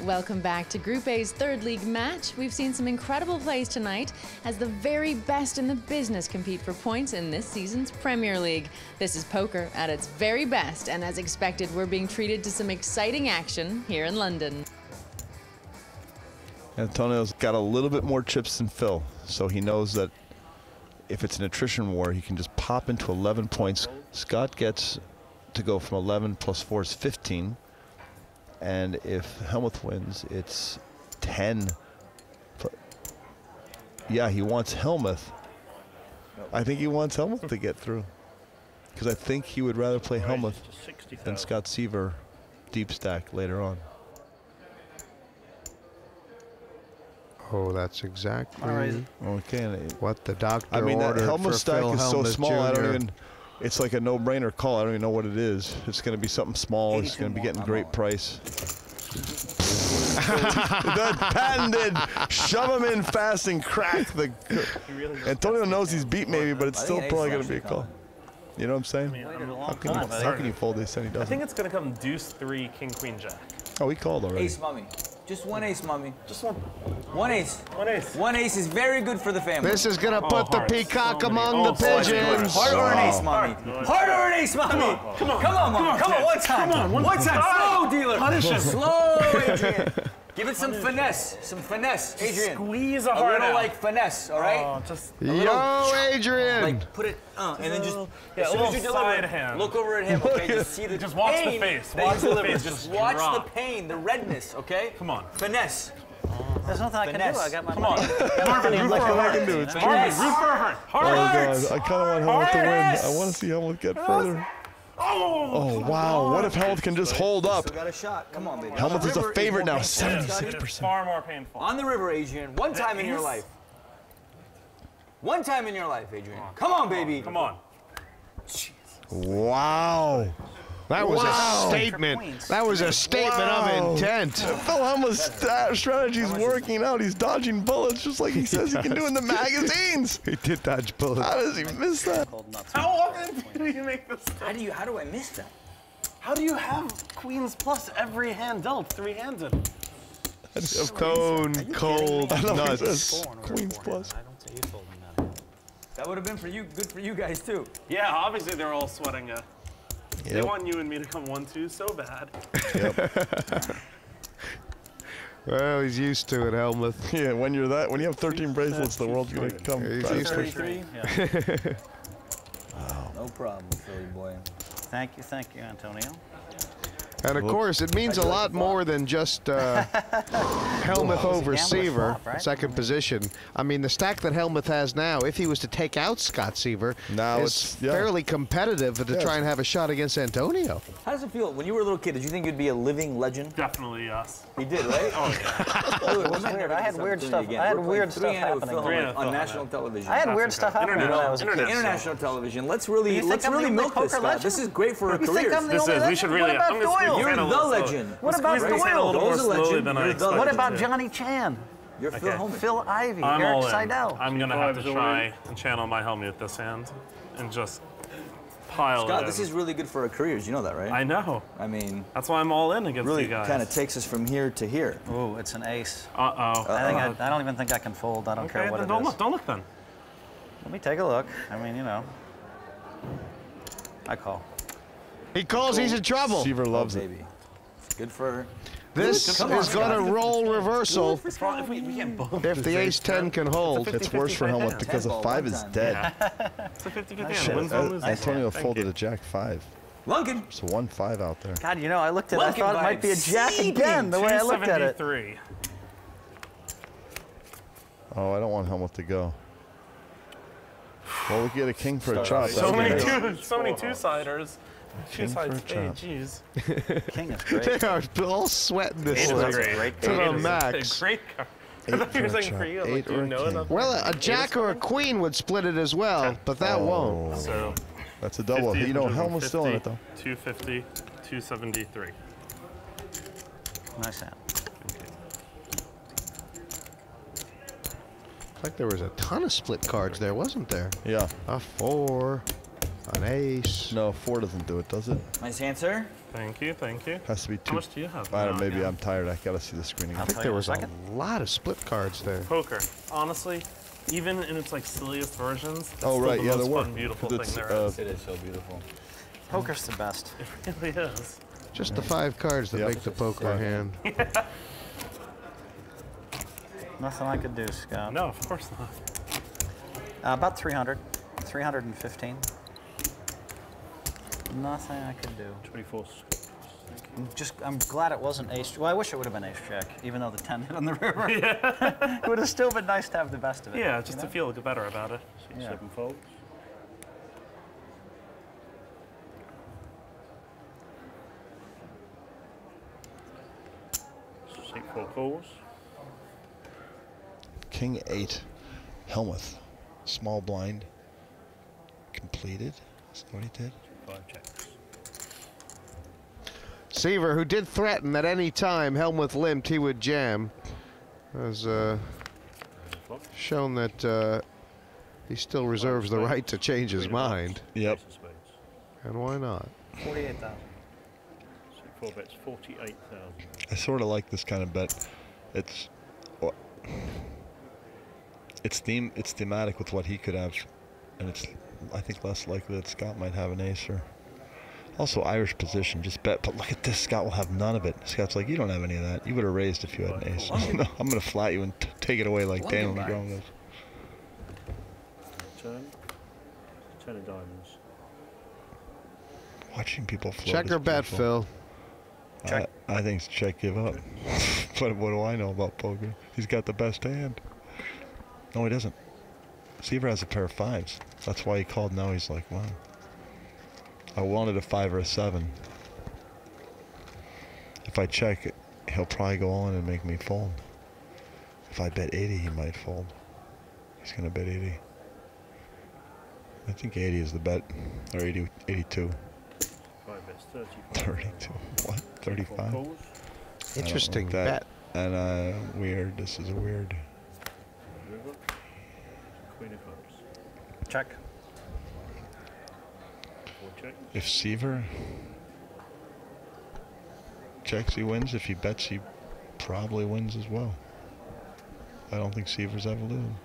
Welcome back to Group A's third league match. We've seen some incredible plays tonight as the very best in the business compete for points in this season's Premier League. This is poker at its very best, and as expected, we're being treated to some exciting action here in London. Antonio's got a little bit more chips than Phil, so he knows that if it's an attrition war, he can just pop into 11 points. Scott gets to go from 11 plus 4 is 15. And if Hellmuth wins, it's 10. Yeah, he wants Hellmuth. I think he wants Hellmuth to get through. Because I think he would rather play Hellmuth than Scott Seiver deep stack later on. Oh, that's exactly All right. Okay. Uh, what the doctor I mean, that ordered Hellmuth for stack Phil is so Hellmuth small. I don't even. It's like a no-brainer call. I don't even know what it is. It's going to be something small. It's going to be getting great price. that patented shove him in fast and crack the. Antonio knows he's beat maybe, but it's still probably going to be a call. You know what I'm saying? Waited a How long can, you, time, how can you fold this and he I doesn't? think it's going to come deuce three, king, queen, jack. Oh, he called already. Ace mummy. Just one ace mommy. Just one. One ace. One ace. One ace is very good for the family. This is gonna Oh, put the oh, peacock So among oh, the pigeons. hearts. Heart or an ace, oh. mommy? Heart. Heart or an ace, mommy? Come on, come on, Come on, mom. Come on, one time. Come on, one one time. time. Slow, dealer. Punish him. Slow, Adrian. Give it some finesse. Some finesse, Adrian. Squeeze a A heart little out. like finesse, all right? Oh, just A little- Yo, Adrian. Like put it, uh, and then just Yeah, as soon as little you deliver, side it, hand. look over at him. Okay, just see the Just watch the pain face. Watch the delivers. face Just just watch drop. the pain, the redness. Okay. Come on. Finesse. There's nothing I can do. I got my Come money. on. Got my Marvin, root Like for a a I heart. can do it. It's Marvin, true. root for a heart. Heart Oh god, I kind of want Hellmuth to win. I want to see Hellmuth get further. Oh, Oh wow, what if Hellmuth can just hold up? Still got a shot. Come on, baby. Hellmuth is a favorite now, 76%. Far more painful. On the river, Adrian. One time in your life. One time in your life, Adrian. Come on, baby. Come on. Wow. That was Wow. a statement. That was a statement Wow. of intent. Phil Hellmuth's sta- strategy's working out. He's dodging bullets just like he says he can do in the magazines. He did dodge bullets. How does he miss that? How often do you make this? How do you? How do I miss that? How do you have queens plus every hand dealt three-handed? Stone cold I nuts. Queens plus. I don't see you that. That would have been for you, good for you guys too. Yeah, obviously they're all sweating it. They want you and me to come one-two so bad. Yep. Well, he's used to it, Hellmuth. Yeah, when you're that, when you have 13 bracelets, the world's gonna come. He's used to it. 33? Yeah. No problem, Philly boy. Thank you, thank you, Antonio. And of course, it means a lot more than just uh, Hellmuth over Seiver, flop, right? second position. I mean, the stack that Hellmuth has now, if he was to take out Scott Seiver, Now is it's- yeah. fairly competitive to Yeah. try and have a shot against Antonio. How does it feel when you were a little kid? Did you think you'd be a living legend? Definitely yes. He did, right? Oh yeah. It was weird. I had weird stuff- I had weird stuff happening. on national television. I had weird stuff happening when I was a kid. International television. Let's really let's really milk this. poker Scott. This is great for our You think careers. This is. We should really. I'm gonna squeeze Doyle? You're in the legend. What about Squeeze in a Doyle? little more Doyle's a legend. slowly than I You're the expected What about. Johnny Chan? You're Phil Okay. Hellmuth. Phil Ivey? I'm Eric all in. Seidel? I'm gonna have to try and channel my helmet with this hand, and just pile Scott, it this is really good for our careers. You know that, right? I know. I mean, That's why I'm all in against really you guys. Really kind of takes us from here to here. Ooh, it's an ace. Uh oh. I think I, I don't even think I can fold. I don't Okay, care what then it don't is. look. Don't look then. Let me take a look. I mean, you know. I call. He calls, he's in trouble. Seiver loves oh, it. baby. Good for. This Come on, is going to roll reversal If we, we if the ace 10 can hold. It's worse for Hellmuth because a five is time. dead. It's a 50 50 Nice hand. Wins Uh, loses Antonio one. Thank folded you. a jack five. Lunkin. a one five out there. God, you know, I looked at it. I thought it might be a jack again, the way I looked at it. Oh, I don't want Hellmuth to go. Well, we get a king for a chop. So many two, so many two siders. Two King for sides a Jeez. King is They are all sweating this Eight is one great. to Eight the is a max. Great card. I thought you were saying for you. I'm like, do you know enough? Well, a Eight jack or a queen would split it as well, but that oh. won't. So That's a double. 50, you know, Hellmuth's still in it though. 250, 273. Nice hand. Like there was a ton of split cards there, wasn't there? Yeah. A four, an ace. No, four doesn't do it, does it? Nice answer. Thank you, thank you. Has to be two. How much do you have? I don't know, maybe I'm tired. I gotta see the screening. I think there was a lot of split cards there. Poker. Honestly, even in its like silliest versions, it's Oh, still right, the yeah, most there were. fun, beautiful 'Cause thing it's, there uh, is. It is so beautiful. Poker's the best. It really is. Just the five cards that Yep. make the poker hand. Nothing I could do, Scott. No, of course not. Uh, about 300. 315. Nothing I could do. 24. I'm Just, I'm glad it wasn't ace. Well, I wish it would have been ace jack, even though the 10 hit on the river. it would have still been nice to have the best of it. Yeah, you just know? to feel better about it. Yeah. Seven folds. Take four calls. King eight, Hellmuth, small blind, completed. Is that what he did? Five checks. Seiver, who did threaten that any time Hellmuth limped, he would jam, has uh, shown that uh, he still reserves the right to change his mind. Yep. And why not? 48,000. Four bets, 48,000. I sort of like this kind of bet. It's it's theme it's thematic with what he could have, and it's I think less likely that Scott might have an ace or. Also, Irish position, just bet. But look at this, Scott will have none of it. Scott's like, you don't have any of that. You would have raised if you had an ace. no, I'm going to flat you and t- take it away like Daniel Blunderbuss. Negreanu does. Turn. Ten of diamonds. Watching people float. Check is or bet, beautiful. Phil. I, I think it's check, give up. but what do I know about poker? He's got the best hand. No, he doesn't. Seiver has a pair of fives. That's why he called. Now he's like, wow. I wanted a five or a seven. If I check, he'll probably go on and make me fold. If I bet 80, he might fold. He's going to bet 80. I think 80 is the bet. Or 80, 82. Five bets, 32. What? 35? calls. I don't like Interesting that. And uh, weird. This is weird. River. Queen of clubs. Check. If Seiver checks, he wins. If he bets, he probably wins as well. I don't think Seiver's ever losing.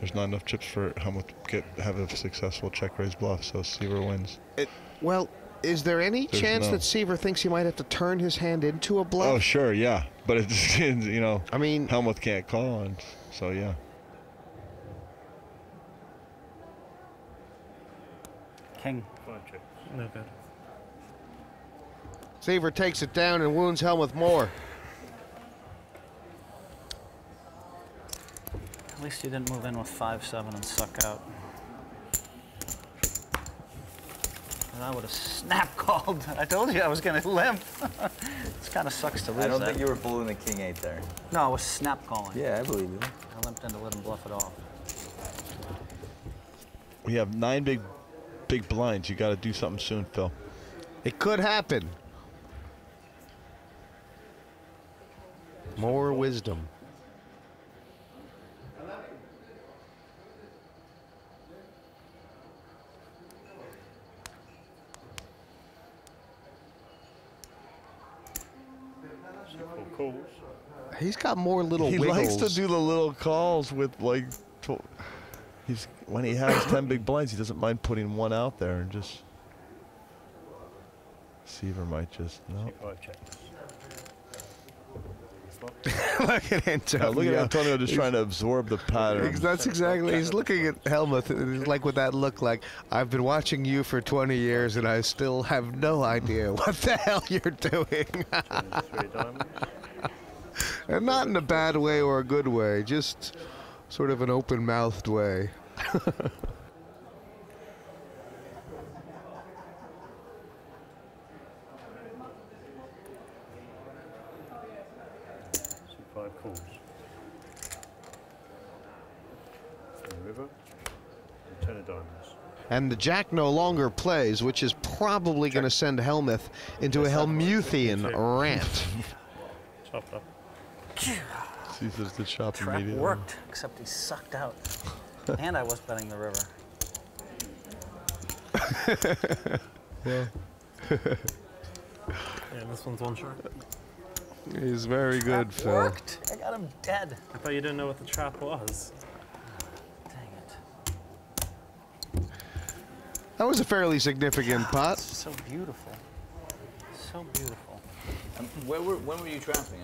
There's not enough chips for Hellmuth to get have a successful check raise bluff, so Seiver wins. It, well, is there any There's chance no- that Seiver thinks he might have to turn his hand into a bluff? Oh, sure, yeah, but it's you know, I mean, Hellmuth can't call, and so yeah. King. No good. Seiver takes it down and wounds Hellmuth more. At least you didn't move in with 5-7 and suck out. And I would have snap called. I told you I was going to limp. this kind of sucks to lose I don't that. think you were bullying the king eight there. No, I was snap calling. Yeah, I believe you. I limped in to let him bluff it off. We have nine big, big blinds. You got to do something soon, Phil. It could happen. More wisdom. He's got more little he wiggles. likes to do the little calls with like. He's when he has ten big blinds, he doesn't mind putting one out there and just. Seiver might just no. Look at Antonio. Now, look at Antonio just He's- trying to absorb the pattern. That's exactly. He's looking at Hellmuth, he's like with that look, like I've been watching you for 20 years, and I still have no idea what the hell you're doing. And not in a bad way or a good way, just sort of an open-mouthed way five calls. River, and ten of. And the jack no longer plays, which is probably going to send Helmuth into a Hellmuthian rant. Chopped up. Jesus, the chop Trap immediately. worked, except he sucked out. and I was betting the river. Yeah. Yeah, this one's one short. He's very good, Phil. Worked. I got him dead. I thought you didn't know what the trap was. Dang it. That was a fairly significant pot. So beautiful. So beautiful. Um, where were, when were you trapping?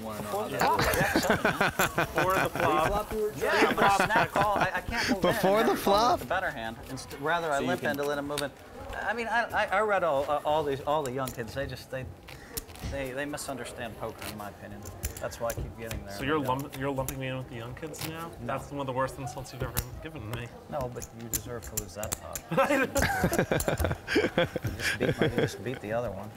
I want to know how that works. Before the flop. Yeah, but snap call. I, I can't move Before in. the flop? The better hand. Inst- rather, I So you limp can- in to let him move in. I mean, I, I, I read all uh, all these all the young kids. They just they they they misunderstand poker, in my opinion. That's why I keep getting there. So you're lump, you're lumping me in with the young kids now? That's one of the worst insults you've ever given me. No, but you deserve to lose that pot. you, just beat my, you just beat the other one.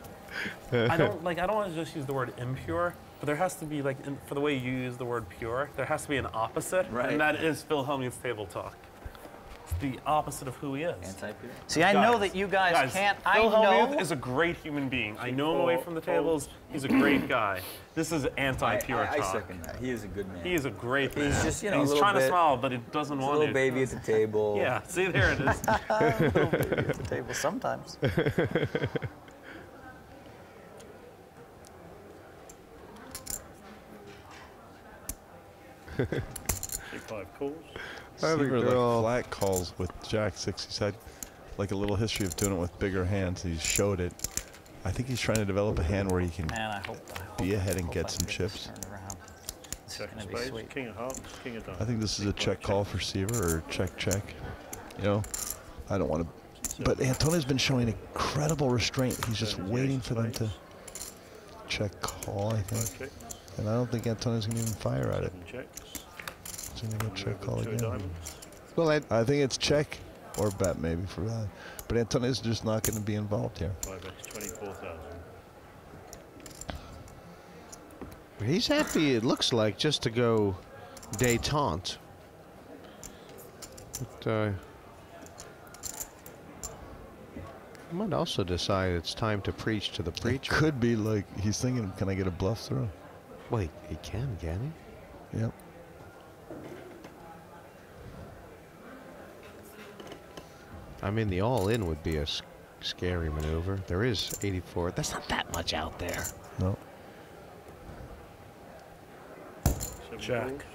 I don't like. I don't want to just use the word impure, but there has to be like in, for the way you use the word pure, there has to be an opposite, Right. and that is Phil Hellmuth's table talk. It's the opposite of who he is. Anti-pure. See, I know that you guys can't- I Phil Hellmuth know- is a great human being. I know him away from the tables. He's a great guy. This is anti-pure I, I, I talk. second that. He is a good man. He is a great man. He's just, you know, And a he's little trying to smile, but he doesn't He's a little to. baby at the table. Yeah, see, there it is. Little baby at the table sometimes. Take five calls. I think they're like all- flat calls with Jack six. He's had like a little history of doing it with bigger hands. He's showed it. I think he's trying to develop a hand where he can Man, I hope, I hope be ahead and get some can get this chips. turned around. This is Check gonna of be spades, sweet. king of hearts, king of diamonds. I think this is a check call for Seiver or check check. You know, I don't want to. But Antonio's been showing incredible restraint. He's just waiting for them to check call, I think. And I don't think Antonio's going to even fire at it. Checks. He's going to go check call again. Well, I, I think it's check or bet maybe for that. But Antonio's just not going to be involved here. 24,000. he's happy, it looks like, just to go detente. But, uh, I might also decide it's time to preach to the preacher. Could be like he's thinking, can I get a bluff through? Wait, he can, can he? Yep. I mean, the all-in would be a s- scary maneuver. There is 84. That's not that much out there. No. Seven Jack.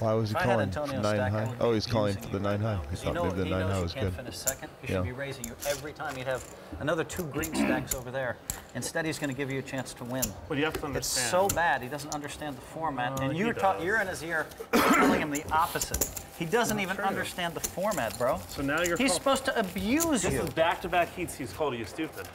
Calls. Why was he If I had calling Antonio nine Stack, high? Oh, he's calling for the nine right high. now. He Because thought you know, maybe the he nine knows high was can't good. finish second. He Yeah. should be raising you every time. He'd have another two green stacks over there. Instead, he's going to give you a chance to win. But you have to understand. It's so bad. He doesn't understand the format, Uh, and you're ta- you're in his ear telling him the opposite. He doesn't even true. understand the format, bro. So now you're. He's call- supposed to abuse This you. is back-to-back heats. He's called you stupid.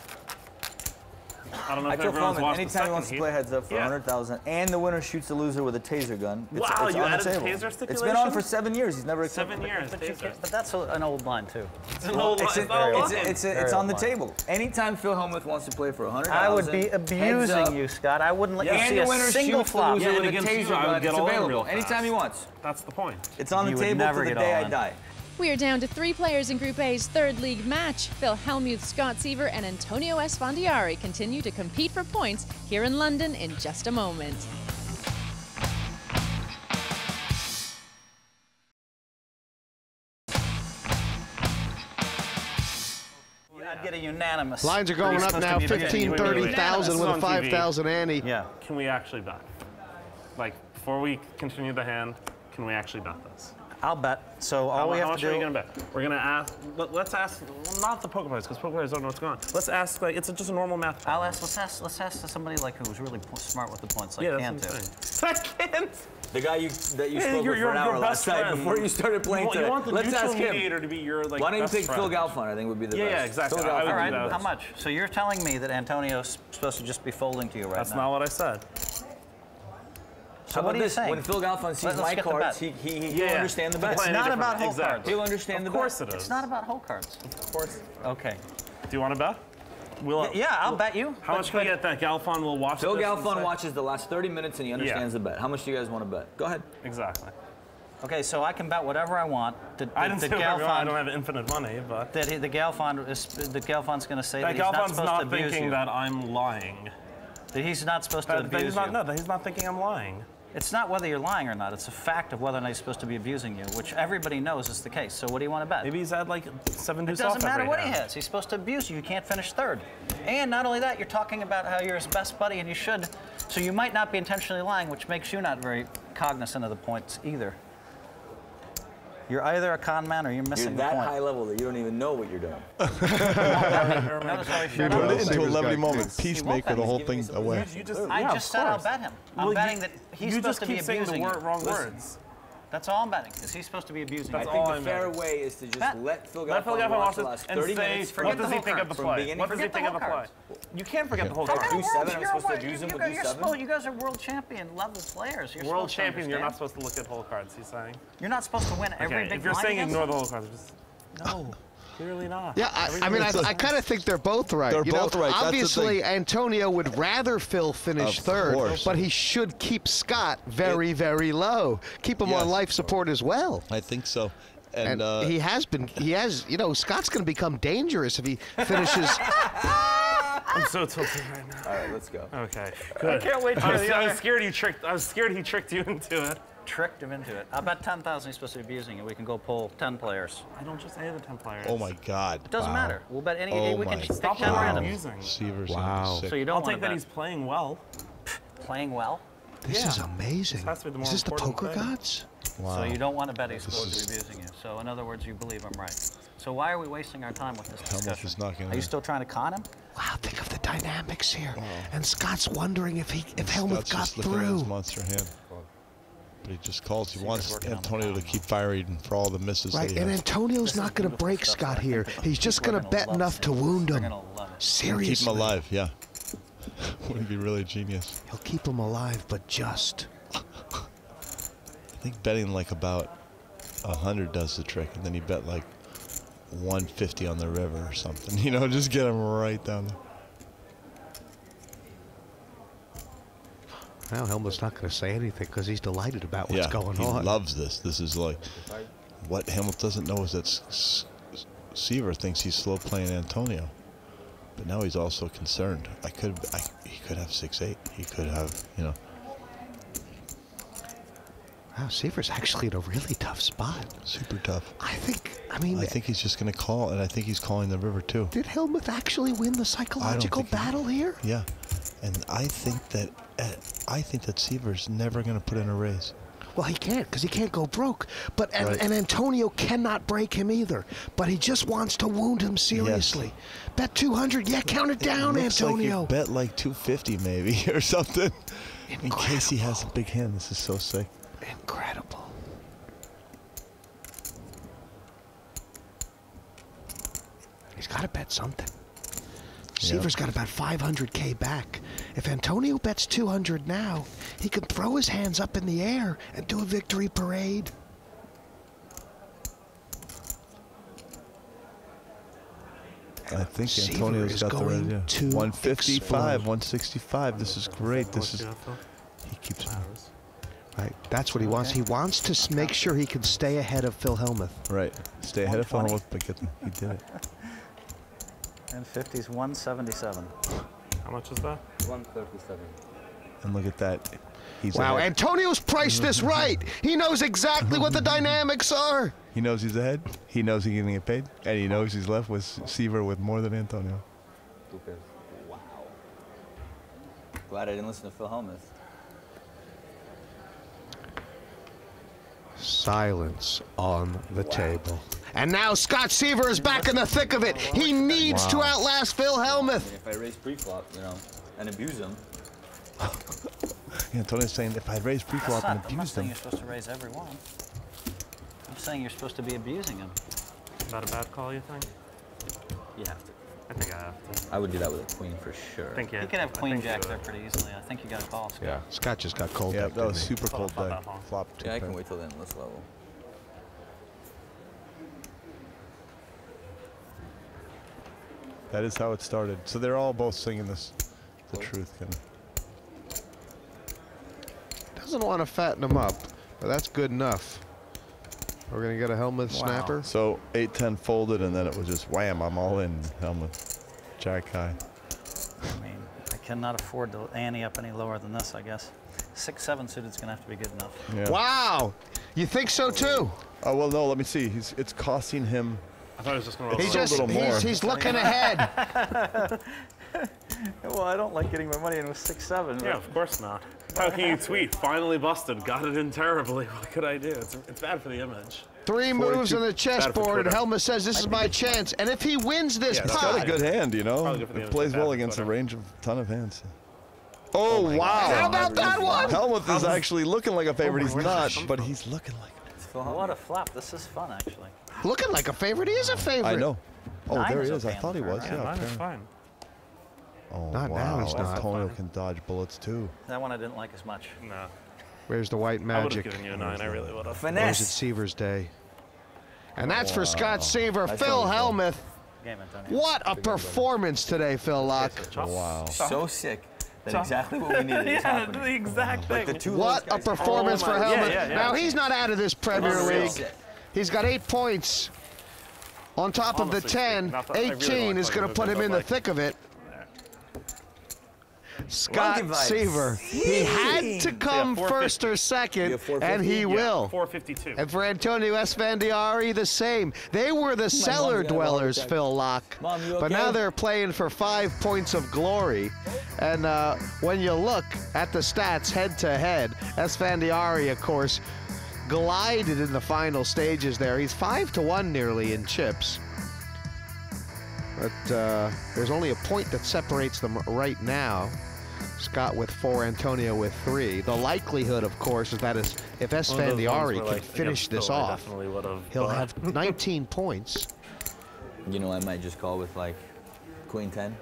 I don't know I if kill everyone's Foreman watched the anytime he wants to play heads up for Yeah. 100,000, and the winner shoots the loser with a taser gun. It's, Wow, it's you on the added table. taser It's been on for seven years. He's never accepted Seven years. But, you taser. can't- but that's a, an old line too. It's an old It's, line. a- not a it's, a- it's on the line. table. Anytime Phil Hellmuth wants to play for 100,000, I would be abusing you, Scott. I wouldn't let you and see a winner single shoots the flop. loser Yeah, and with a against you, taser I would gun. get It's available anytime he wants. That's the point. It's on the table never to the day I die. We are down to three players in Group A's third league match. Phil Hellmuth, Scott Seiver, and Antonio Esfandiari continue to compete for points here in London in just a moment. I'd get a unanimous. Lines are going But up now, to 15, wait, wait, wait. 30,000 with a 5,000 ante. Yeah. Can we actually bet? Like, before we continue the hand, can we actually bet this? I'll bet. So all how, we how have much to are do. you gonna bet? We're gonna ask. Let, us ask. Well, not the poker players, because poker players don't know what's going on. Let's ask. Like, it's a, just a normal math. I'll ask. Let's ask. Let's ask somebody like who's really smart with the points, like yeah, Cantu. that's what I'm saying. I can't. The guy you that you Yeah, spoke with for an hour last best night before you started playing You want, today. you want the Let's ask him. to be your like. Why don't you best pick Phil friend. Galfond? I think would be the Yeah, best. yeah, exactly. Phil I would All do right. that. How much? So you're telling me that Antonio's supposed to just be folding to you right now. That's not what I said. So How what about are you this? saying? When Phil Galfond sees Let- let's my cards, bet. he, he, he, Yeah. will understand the I'm bet. It's playing not about hole Exactly. cards. He'll understand Of the course bet. it is. It's not about hole cards. Of course. Okay. Do you want to bet? We'll, Yeah, I'll bet you. How much can we get that Galfond will watch Phil this and Galfond watches the last 30 minutes and he understands the bet. How much do you guys want to bet? Go ahead. Exactly. Okay, so I can bet whatever I want. The, I didn't the, say whatever, I don't have infinite money, but that he, the Galfond is the Galfond's going to say that that, he's not Galfond's supposed not, to abuse thinking you. that I'm lying. That he's not supposed to That, that abuse he's not, you. no, that he's not thinking I'm lying. It's not whether you're lying or not. It's a fact of whether or not he's supposed to be abusing you, which everybody knows is the case. So what do you want to bet? Maybe he's had like seven It doesn't matter every what he has. He's supposed to abuse you. You can't finish third. And not only that, you're talking about how you're his best buddy and you should. So you might not be intentionally lying, which makes you not very cognizant of the points either. You're either a con man or you're missing You're the that point. high level that you don't even know what you're doing. Notice how he Turned it into a lovely moment. He Peacemaker, the whole thing away. I Yeah, just of said I'll bet him. I'm Well, you- betting that he's supposed to be keep saying the abusing wor- wrong Listen, words. That's all I'm betting, because he's supposed to be abusing I think the I'm fair betting. way is to just Bet. let Phil Let Phil Galfond Galfond watch watch the this last 30 say, minutes. forget what the does he whole think of the play? What does he think of the play? You can't forget the whole Forget card. Do seven, I'm you're supposed to world- abuse him, you but go- do you're seven? You guys are world champion level players. You're World champion, you're not supposed to look at whole cards, he's saying. You're not supposed to win every Okay, big if you're saying ignore the whole cards, just no, clearly not. Yeah, I, I mean, I, I kind of think they're both right. They're you both know, right, that's the Obviously, thing. Antonio would rather Phil finish Of third, course. but he should keep Scott very, very low. Keep him on life support as well. I think so. And, And uh, he has been. He has. You know, Scott's going to become dangerous if he finishes. I'm so tilted right now. All right, let's go. Okay, Good. I can't wait to I was, the I was scared he tricked. I was scared he tricked you into it. Tricked him into it. I bet 10,000 he's supposed to be abusing it. We can go pull 10 players. I don't just say the ten players. oh my God. It doesn't Wow. matter. We'll bet any. Oh we can just Stop pick 10 wow. random. abusing. Seiver's Wow. sick. So you don't I'll take that bet. he's playing well. playing well. This Yeah. is amazing. This has to be the more is this the poker thing. gods? Wow. So you don't want to bet he's supposed to be abusing you. So in other words, you believe I'm right. So why are we wasting our time with this Hellmuth discussion? is not gonna- Are you still trying to con him? Wow, think of the dynamics here. And Scott's wondering if he, if Hellmuth Scott's got just looking at his through. monster hand. But he just calls. He wants working on the Antonio to keep firing for all the misses Right, that he and has. Antonio's not going to break Scott here. He's just going to bet enough to wound him. gonna love it. Keep him alive, yeah. Wouldn't be really genius. He'll keep him alive, but just. I think betting like about a hundred does the trick, and then you bet like 150 on the river or something. You know, just get him right down there. Now Hellmuth's not going to say anything because he's delighted about what's yeah, going he on. He loves this. This is like what Hamilton doesn't know is that S- S- Seiver thinks he's slow playing Antonio, but now he's also concerned. I could, I, he could have six eight. He could have, you know. Wow, Seiver's actually in a really tough spot. Super tough. I think. I mean, I think he's just going to call, and I think he's calling the river too. did Hellmuth actually win the psychological think he- battle here? Yeah, and I think that uh, I think that Seiver's never going to put in a raise. Well, he can't because he can't go broke. But and, Right. and Antonio cannot break him either. But he just wants to wound him seriously. Bet 200. Yeah, count it down, it looks Antonio. Like bet like 250 maybe or something, in case he has a big hand. This is so sick. Incredible. He's got to bet something. Seiver's got about 500k back. If Antonio bets 200 now, he can throw his hands up in the air and do a victory parade. I think Seiver Antonio's is got the right going idea. to 155, explode. 165. This is great. This is. What you have, He keeps. Phil? Right, that's what he wants. He wants to make sure he can stay ahead of Phil Hellmuth. Right. Stay ahead of 120. Hellmuth, but get them. He did it. And 50's 177. How much is that? 137. And look at that. He's Wow, ahead. Antonio's priced this right. He knows exactly what the dynamics are. He knows he's ahead. He knows he's going to get paid, and he knows he's left with Seiver with more than Antonio. Two. Wow. Glad I didn't listen to Phil Hellmuth. Silence on the table. And now Scott Seiver is back in the thick of it. He needs to outlast Phil I Hellmuth. if I raise pre-flop, you know, and abuse him, Antonio's saying if I raise That's pre-flop and not, I'm not abuse saying you're supposed to raise every one. I'm saying you're supposed to be abusing him. Is that a bad call, you think? you have to. I think I have to. I would do that with a queen for sure. I think yeah. You can have queen jack so. there pretty easily. I think you got a call. Scott. yeah, Scott just got cold. yeah, decked, that was super cold Flop deck. that long. Flop two Yeah, I can wait till the endless level. That is how it started. So they're all both singing this, the truth. Kind of. Doesn't want to fatten them up, but that's good enough. We're gonna get a helmet snapper. So 8-10 folded, and then it was just wham, I'm all in. Helmet. Jack high. I mean, I cannot afford to ante up any lower than this, I guess. Six, seven suited's gonna have to be good enough. Yeah. Wow, you think so too? Oh well, no. Let me see. He's it's costing him. I thought he was just going to He's a just little more. he's, he's looking ahead. well, I don't like getting my money in with six, seven. Yeah, of course not. How can you tweet, finally busted, got it in terribly, what could I do? It's, it's bad for the image. Three moves on the chessboard, and Twitter. Hellmuth says this is my chance. And if he wins this It's pot, got a good hand, you know. Probably good for the It image, plays well against a range of ton of hands. Oh, oh wow! How about that one? Hellmuth is actually looking like a favorite. Oh my He's not, but he's looking like. What a flop. This is fun, actually. looking like a favorite, he is a favorite. I know. Oh, Nine there is he is. I thought he was. turn, Yeah. Mine is fine. Oh Not now, wow! he's not. Antonio can dodge bullets too. That one I didn't like as much. No. Where's the white magic? I would have magic? given you a nine, I really would have. Or is it Seiver's day? And that's for Scott Seiver. That's Phil really. Hellmuth. Game, What a performance today, Phil Laak. Wow. So sick. That exactly what we needed yeah, happening. the exact Like thing. the two What a of performance Oh for my- yeah, Hellmuth. yeah, yeah. Now he's not out of this Premier League. He's got eight points. On top of the Honestly 10, speaking, not that I really 18 like is going to put him in it, the thick of it. Scott vibes. Seiver. He had to come first or second, and he Yeah, will. 452. And for Antonio Esfandiari, the same. They were the cellar gonna have a heart dwellers. Phil Laak. Mom, you But now they're playing for five points of glory. And uh, when you look at the stats head to head, Esfandiari, of course, glided in the final stages there. He's five to one nearly in chips. But uh, there's only a point that separates them right now. Scott with four, Antonio with three. The likelihood, of course, is that is if One of those Esfandiari where, can like, finish against this off, he'll have 19 points. You know, I might just call with like Queen 10.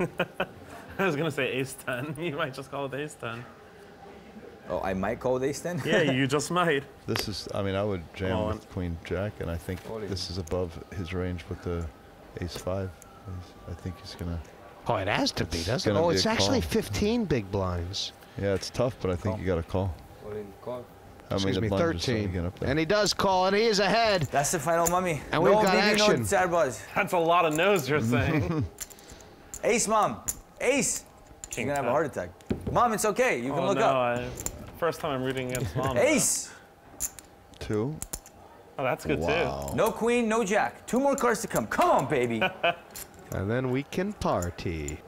I was going to say ace 10. You might just call it ace 10. Oh, I might call with Ace 10? Yeah, you just might. This is. I mean, I would jam Well, with Queen Jack, and I think this is above his range with the Ace Five. I think he's gonna. Oh, it has to be, It's doesn't it? Oh, it's actually call. 15 big blinds. Yeah, it's tough, but I think you got to call. All in call. How Excuse me, blinds are starting to 13. get up there? And he does call, and he is ahead. That's the final mummy. And no we've got BB, action. No sad buzz. That's a lot of no's you're saying. Ace, mom. Ace. She's King gonna have a heart attack. Mom, it's okay. You can oh, look no, up. I, first time I'm rooting against mom. Ace. Two. Oh, that's good Wow. No queen, no jack. Two more cards to come. Come on, baby. And then we can party.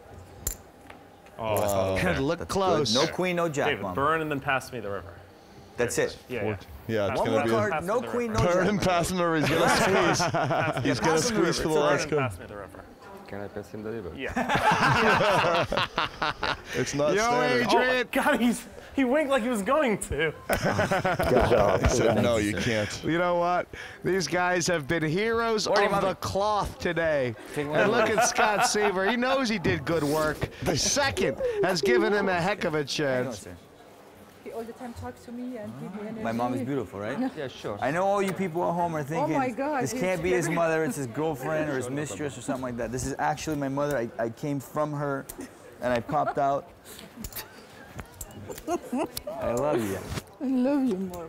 Oh, I saw that. Could look Good. close. No queen, no jack, David, mom. burn and then pass me the river. That's it. Yeah, yeah. Yeah, it's One gonna more be. river, card. No queen, river. no Burn jack. and pass him the river. He's gonna squeeze. He's gonna pass him the squeeze for the It's last Burn and go. pass me the river. Can I pass him the river? Yeah. It's not Yo, standard. Adrian. Oh, God, he's, he winked like he was going to. He said, no, you can't. You know what? These guys have been heroes Morty, of mommy. the cloth today. And look at Scott Seiver. He knows he did good work. The second has given him a heck of a chance. He all the time talks to me and give me energy. My mom is beautiful, right? Yeah, sure. I know all you people at home are oh thinking, my God, this can't be his mother, it's his girlfriend or his mistress or something like that. This is actually my mother. I, I came from her and I popped out. I love you. I love you, Mama.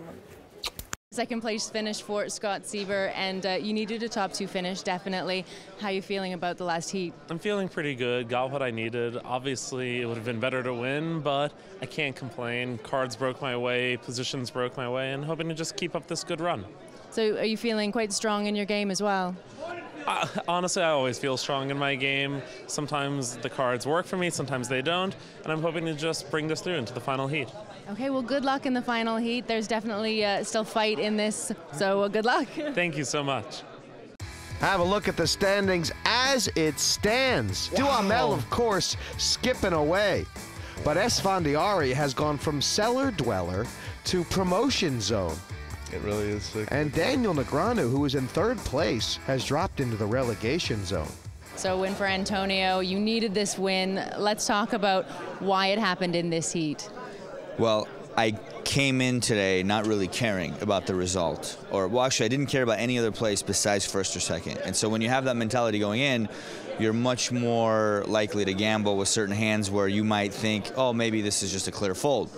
Second place finish for Scott Seiver, and uh, you needed a top two finish, definitely. How you feeling about the last heat? I'm feeling pretty good. Got what I needed. Obviously, it would have been better to win, but I can't complain. Cards broke my way, positions broke my way, and hoping to just keep up this good run. So, are you feeling quite strong in your game as well? Uh, honestly, I always feel strong in my game. Sometimes the cards work for me, sometimes they don't, and I'm hoping to just bring this through into the final heat. Okay, well, good luck in the final heat. There's definitely uh, still fight in this, so uh, good luck. Thank you so much. Have a look at the standings as it stands. Duhamel, of course, skipping away. But Esfandiari has gone from cellar dweller to promotion zone. It really is sick. And Daniel Negreanu, who is in third place, has dropped into the relegation zone. So, win for Antonio. You needed this win. Let's talk about why it happened in this heat. Well, I came in today not really caring about the result. Or, well, actually, I didn't care about any other place besides first or second. And so when you have that mentality going in, you're much more likely to gamble with certain hands where you might think, oh, maybe this is just a clear fold.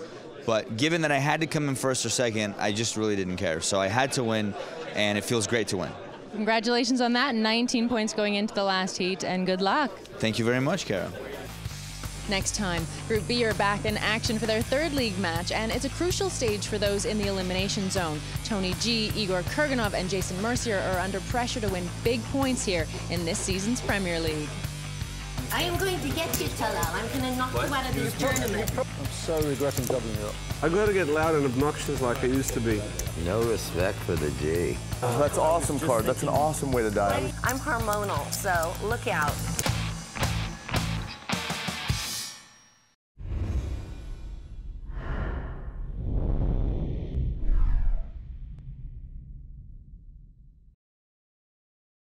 But given that I had to come in first or second, I just really didn't care. So I had to win. and it feels great to win. Congratulations on that. 19 points going into the last heat, and good luck. Thank you very much, Kara. Next time, Group B are back in action for their third league match, and it's a crucial stage for those in the elimination zone. Tony G, Igor Kurganov, and Jason Mercier are under pressure to win big points here in this season's Premier League. I am going to get you, Talal. I'm going to knock you out of this tournament. I'm so regretting doubling you up. I gotta get loud and obnoxious like I used to be. No respect for the G. Oh, that's awesome card. That's an awesome way to die. I'm hormonal, so look out.